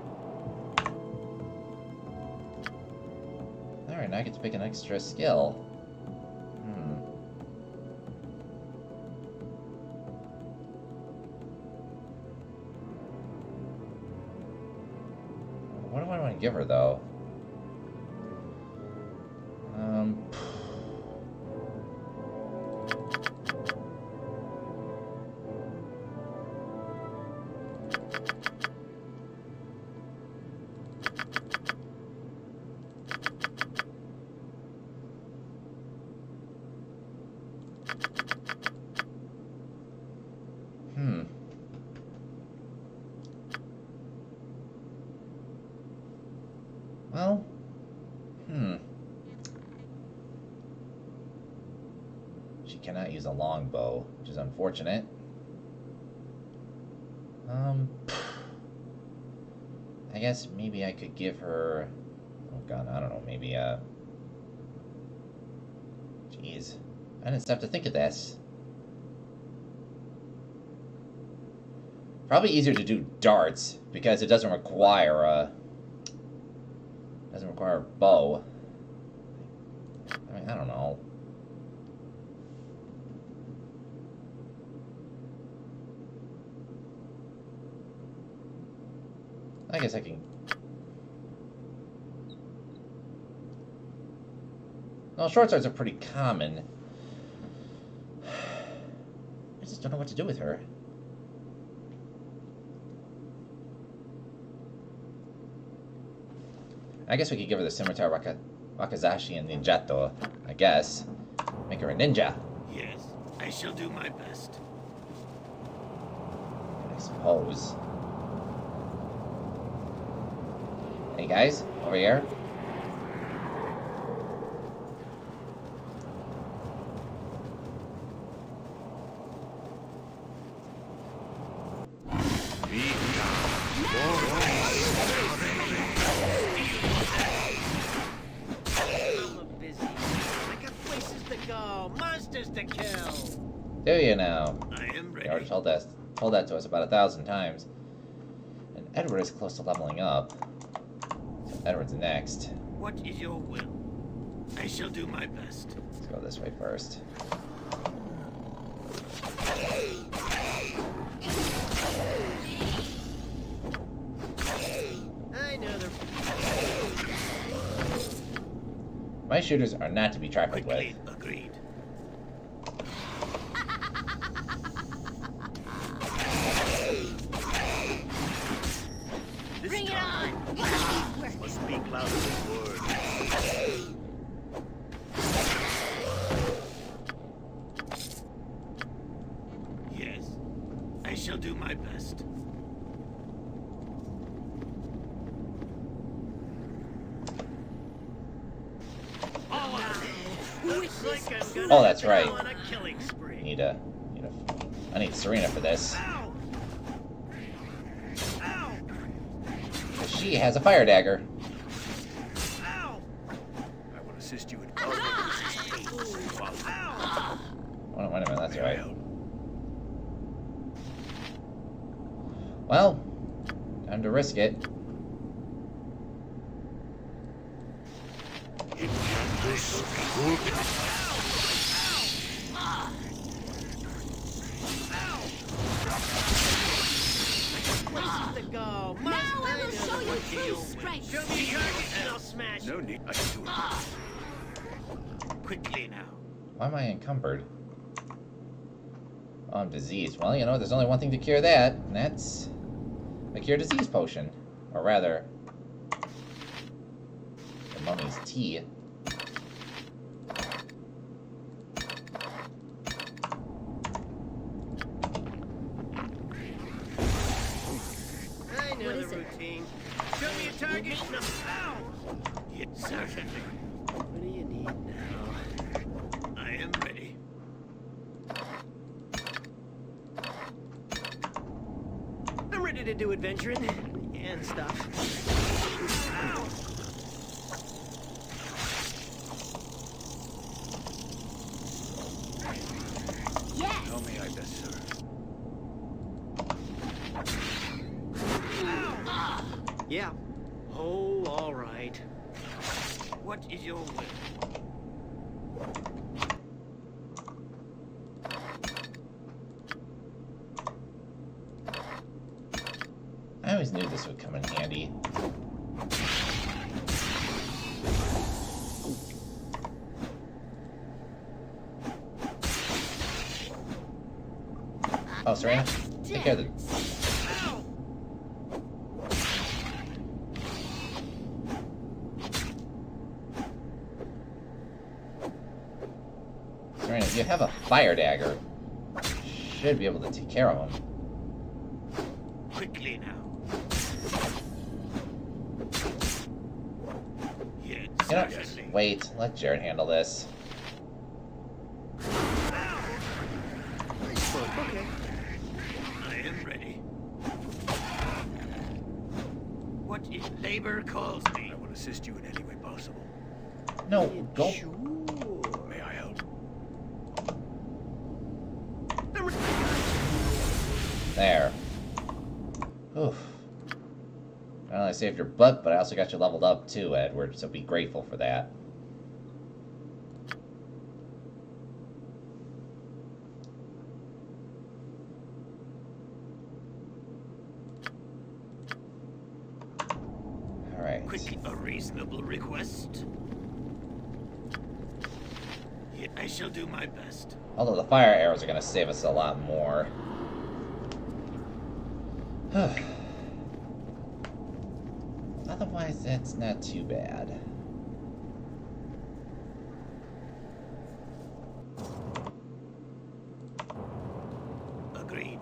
Alright, now I get to pick an extra skill. Give though? Well, hmm. She cannot use a longbow, which is unfortunate. Um, I guess maybe I could give her. Oh god, I don't know. Maybe uh. Jeez, I didn't stop to think of this. Probably easier to do darts because it doesn't require a doesn't require bow. I mean, I don't know. I guess I can. Well, short swords are pretty common. I just don't know what to do with her. I guess we could give her the scimitar Waka, Wakizashi and Ninjato. I guess. Make her a ninja, Yes, I shall do my best. I suppose. Hey guys, over here. I'm busy. I got places to go, monsters to kill. Do you now? I am You already ready. told us told that to us about a thousand times. And Edward is close to leveling up. So Edward's next. What is your will? I shall do my best. Let's go this way first. I know they're. My shooters are not to be trifled with. Agreed. This Bring it time on. Must speak louder than words. best. Looks like I'm gonna Oh, that's have to go right. on a killing spree. Need a, need a, I need Serena for this. Ow! Ow! 'cause She has a fire dagger. Ow! I will assist you in carving this painful while Ow! Oh, no, wait a minute, that's I right. help. Well, time to risk it. Places to go. Must Now I will know show you what true deal. strength. Show me a target and I'll smash No it. need. I can do it. Quickly now. Why am I encumbered? Oh, I'm diseased. Well, you know, there's only one thing to cure that, and that's a cure disease potion. Or rather, the mummy's tea. I know What the is. Show me a target. No. Ow! Yes, certainly. What do you need now? I am ready. To do adventuring and stuff. Ow! Yes. How may I best serve? Yeah. Oh, all right. What is your will? I always knew this would come in handy. Oh, Serena, take care of the Ow! Serena, you have a fire dagger. Should be able to take care of him. Quickly now. You know, wait, let Jared handle this. Okay. I am ready. What is labor calls me? I will assist you in any way possible. No, go. Sure. May I help? There. Oof. Not only saved your butt, but I also got you leveled up too, Edward, so be grateful for that. Alright. Quick, a reasonable request. Yeah, I shall do my best. Although the fire arrows are going to save us a lot more. It's not too bad. Agreed.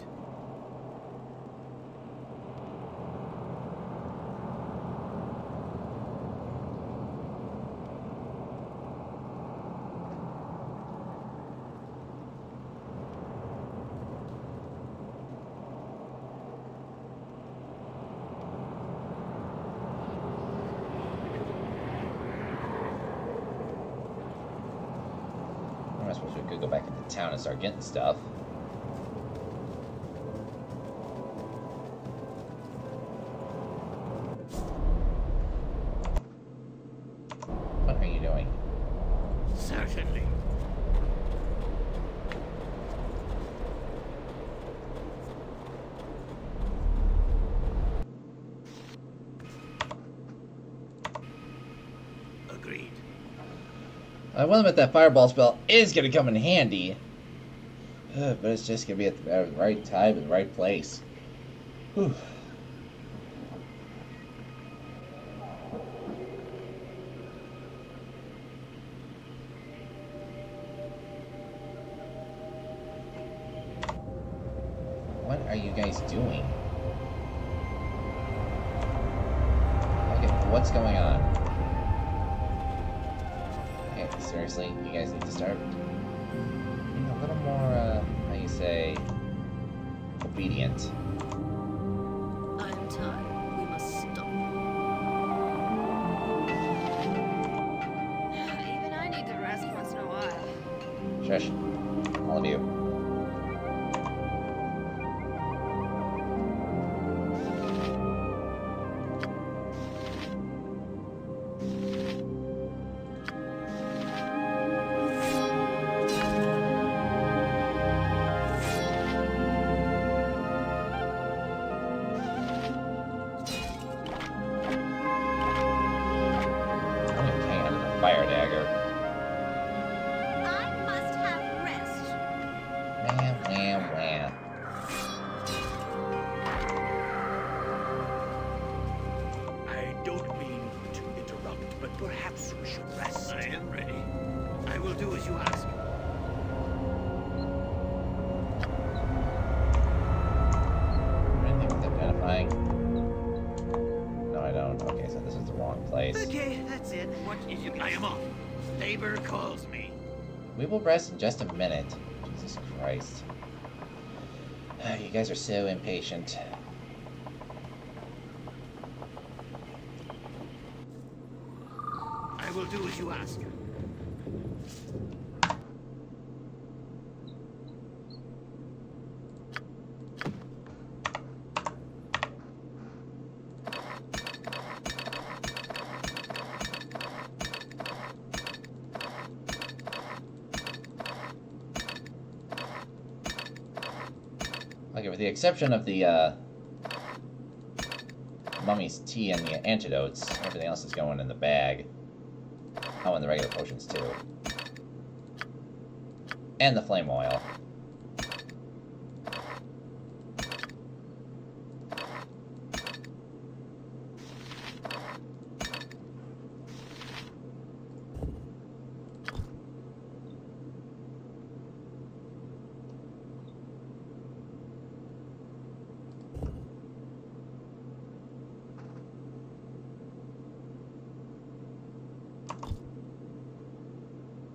I suppose we could go back into town and start getting stuff. What are you doing? Certainly. Agreed. I will admit that fireball spell is going to come in handy. But it's just to be at the right time and the right place. Whew. Rest in just a minute. Jesus Christ. Ah, you guys are so impatient. I will do as you ask. Okay, with the exception of the, uh, mummy's tea and the antidotes, everything else is going in the bag. Oh, and the regular potions, too. And the flame oil.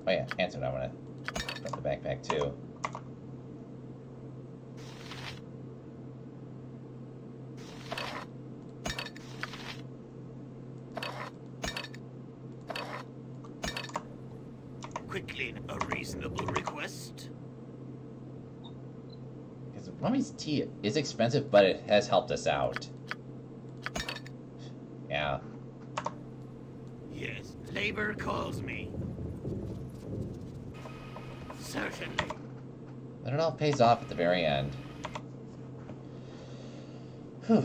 Oh yeah, answer I wanna put in the backpack too. Quickly, a reasonable request. Because mummy's tea is expensive, but it has helped us out. Yeah. Yes, labor calls me. Certainly. But it all pays off at the very end. Whew.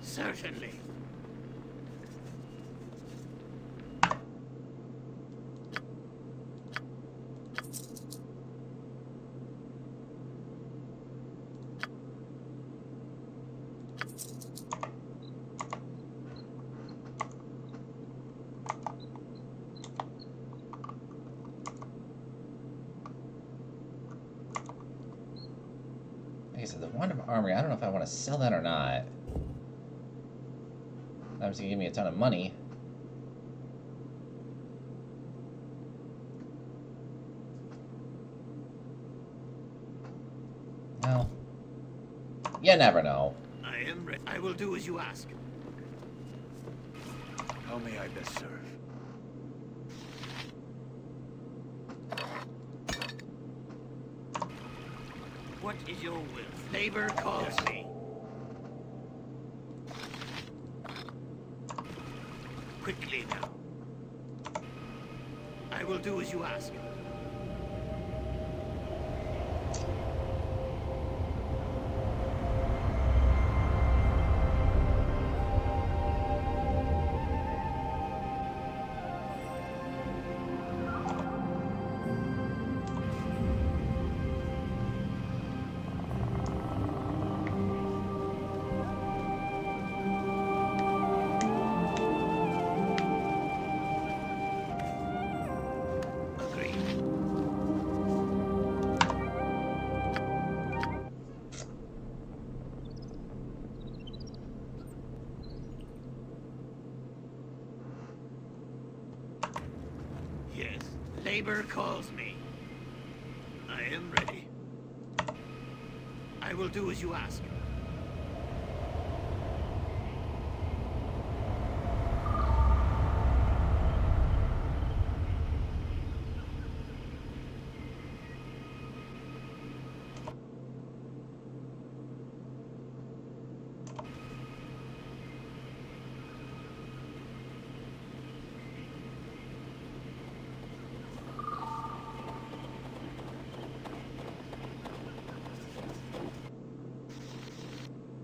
Certainly. Like I said, the Wand of Armory, I don't know if I want to sell that or not. That was going to give me a ton of money. Well, you never know. I am ready. I will do as you ask. How may I best serve? What is your will? Labor calls me. Neighbor calls me. I am ready. I will do as you ask.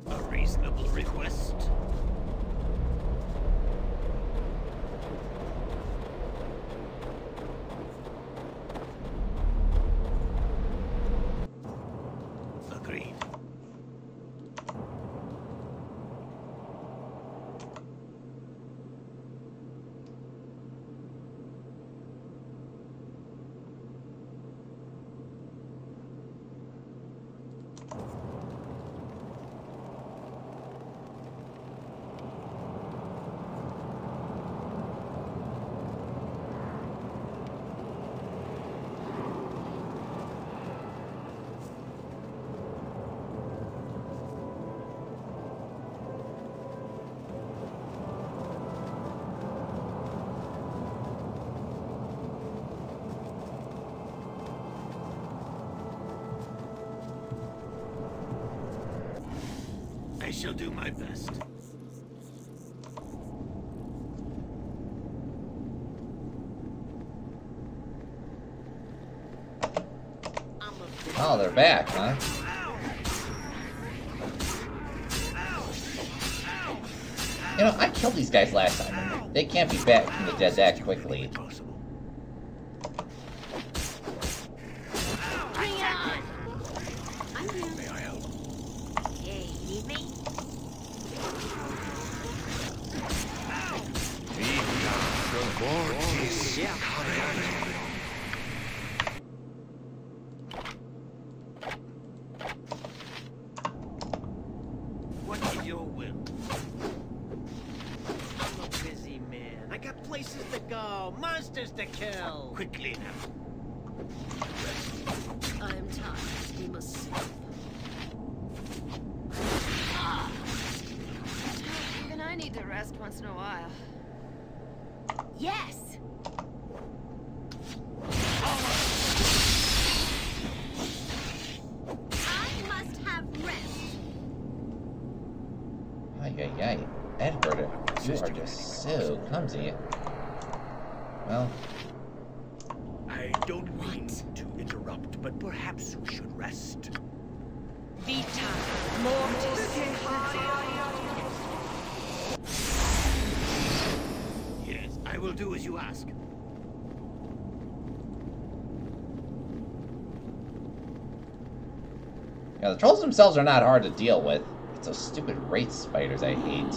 A reasonable request. Agreed. I shall do my best. Oh, they're back, huh? You know, I killed these guys last time, they can't be back from the dead that quickly. Possible. Bring it on! I'm here. May I help? Hey, need me? What is your will? I'm a busy man. I got places to go, monsters to kill. Quickly now. I am tired. We must sleep. Even I need to rest once in a while. Yes! I must have rest. Ay, ay, ay. Edward, you are just so clumsy. Well, I don't mean to interrupt, but perhaps we should rest. Vita, mortis. Yes, I will do as you ask. yeah, the trolls themselves are not hard to deal with. It's those stupid wraith spiders I hate.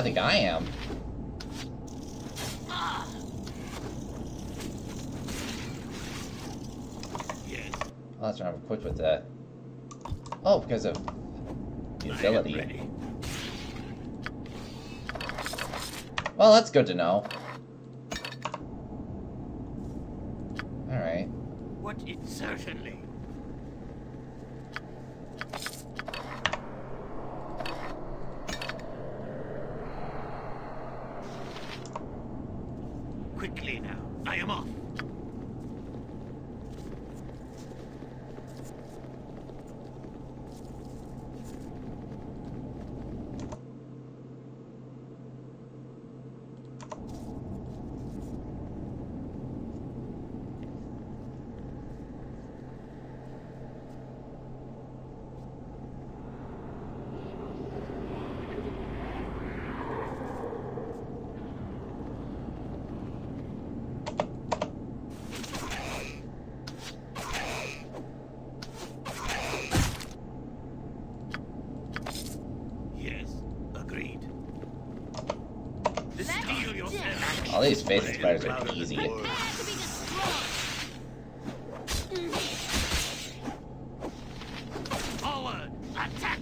I think I am. Yes, Oh, that's right, I'm equipped with that. Oh, because of the ability. Well, that's good to know. Alright. What it certainly. Quickly now. I am off. All these phasing spiders are Louder than easy. words. Prepare to be destroyed. Forward! Attack!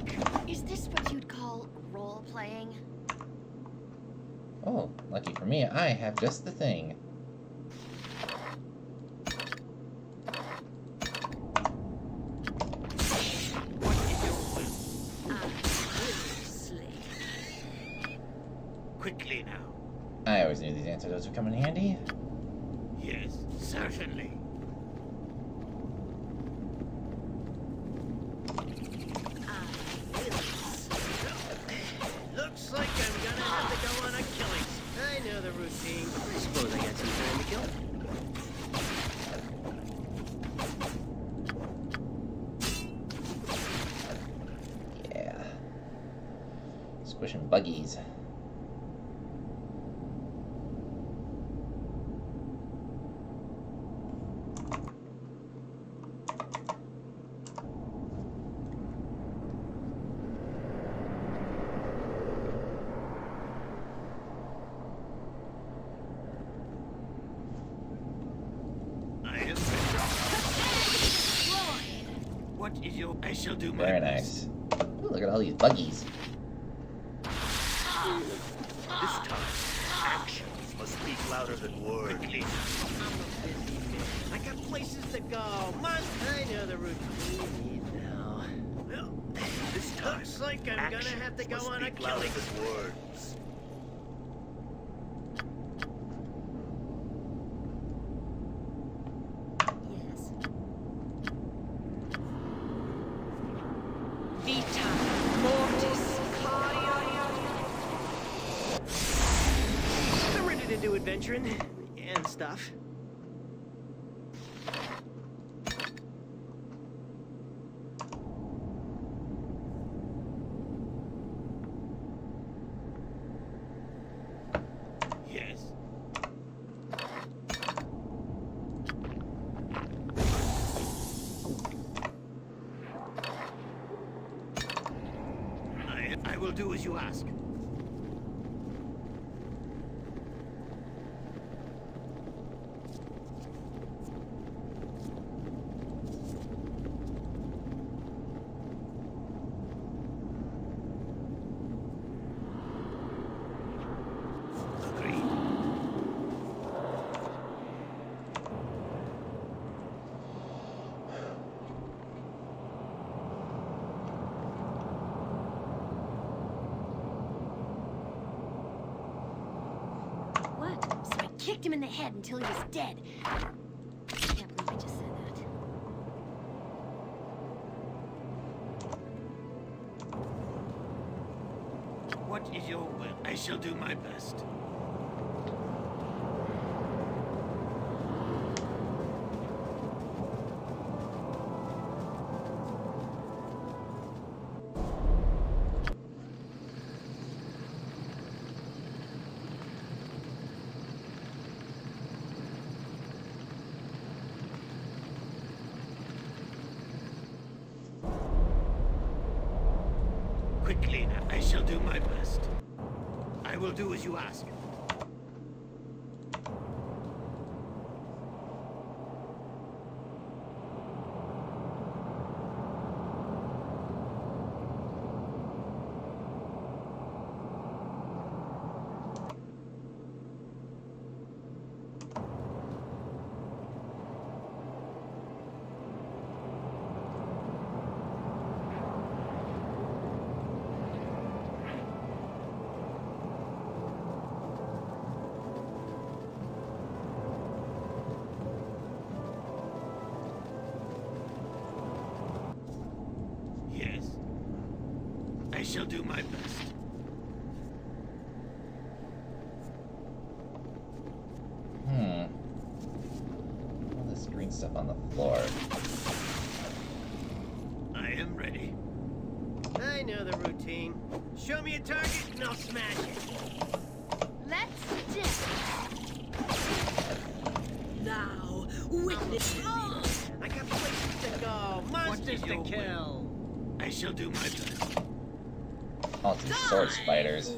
Is this what you'd call role playing? Oh, lucky for me, I have just the thing. What is your will? I will slay. Quickly now. I always knew these antidotes would come in handy. Yes, certainly. Kicked him in the head until he was dead. What is your will? I shall do my best. Quickly now. I shall do my best. I will do as you ask. Yes. I shall do my best. Hmm. All this green stuff on the floor. I am ready. I know the routine. Show me a target and I'll smash it. Let's do it. Thou witness me. I got places to go. Monsters to your will? kill. I shall do my best. All these sword spiders.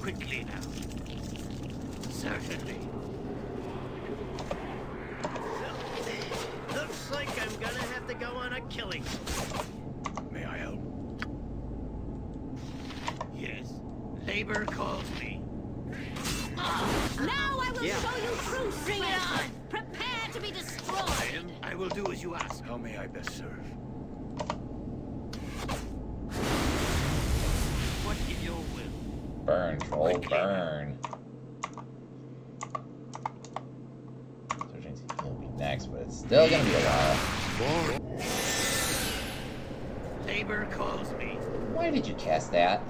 Quickly now. Certainly. Looks like I'm gonna have to go on a killing spree. May I help? Yes. Labor calls me. Now I will Yeah. show you true Bring it on! Prepare to be destroyed! I am. I will do as you ask. How may I best serve? What is your will? Burn, troll, burn. Surgeon will be next, but it's still gonna be a while. Labor calls me. Why did you cast that?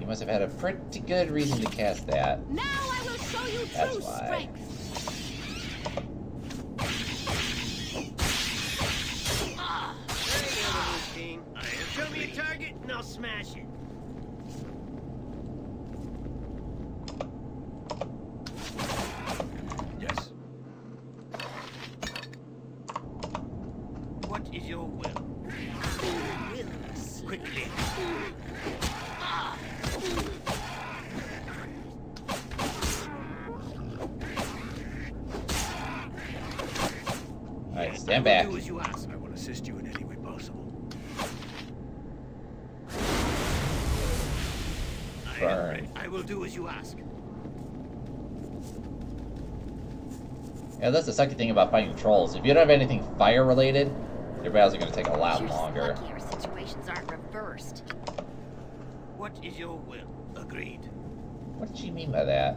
You must have had a pretty good reason to cast that. Stand will back. do as you ask. I will assist you in any way possible. I Burn. ready. I will do as you ask. Yeah, that's the second thing about fighting trolls. If you don't have anything fire related, your battles are gonna take a lot You're longer. lucky our situations aren't reversed. What is your will? Agreed. What did she mean by that?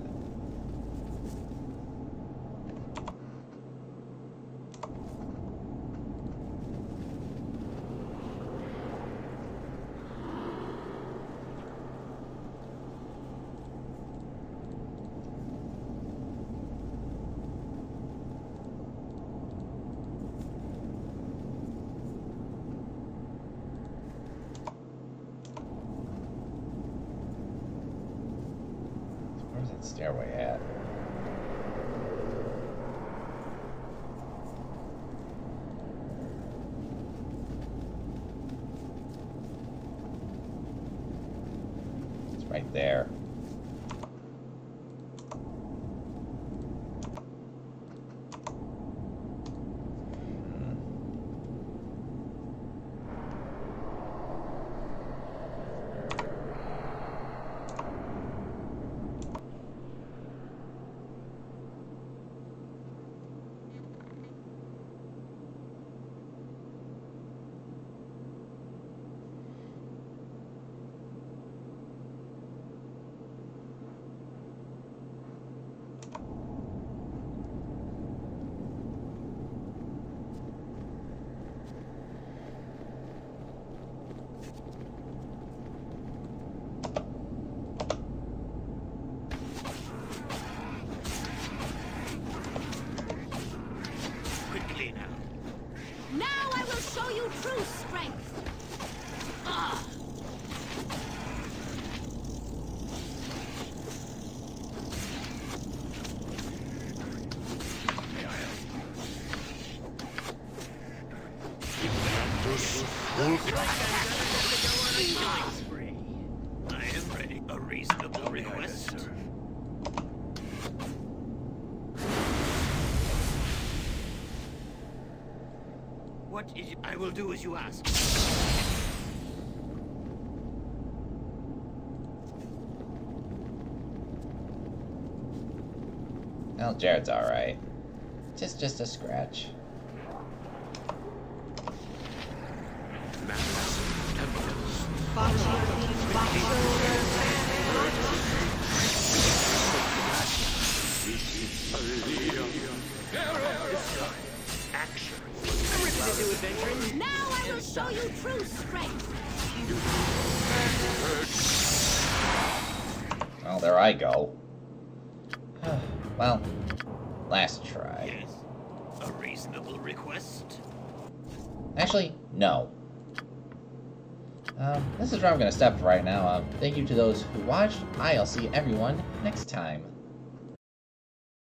Will do as you ask. Well, Jared's alright. Just just a scratch. I go. well, last try. Yes. A reasonable request. Actually, no. Um, this is where I'm going to stop right now. Um, thank you to those who watched. I'll see everyone next time.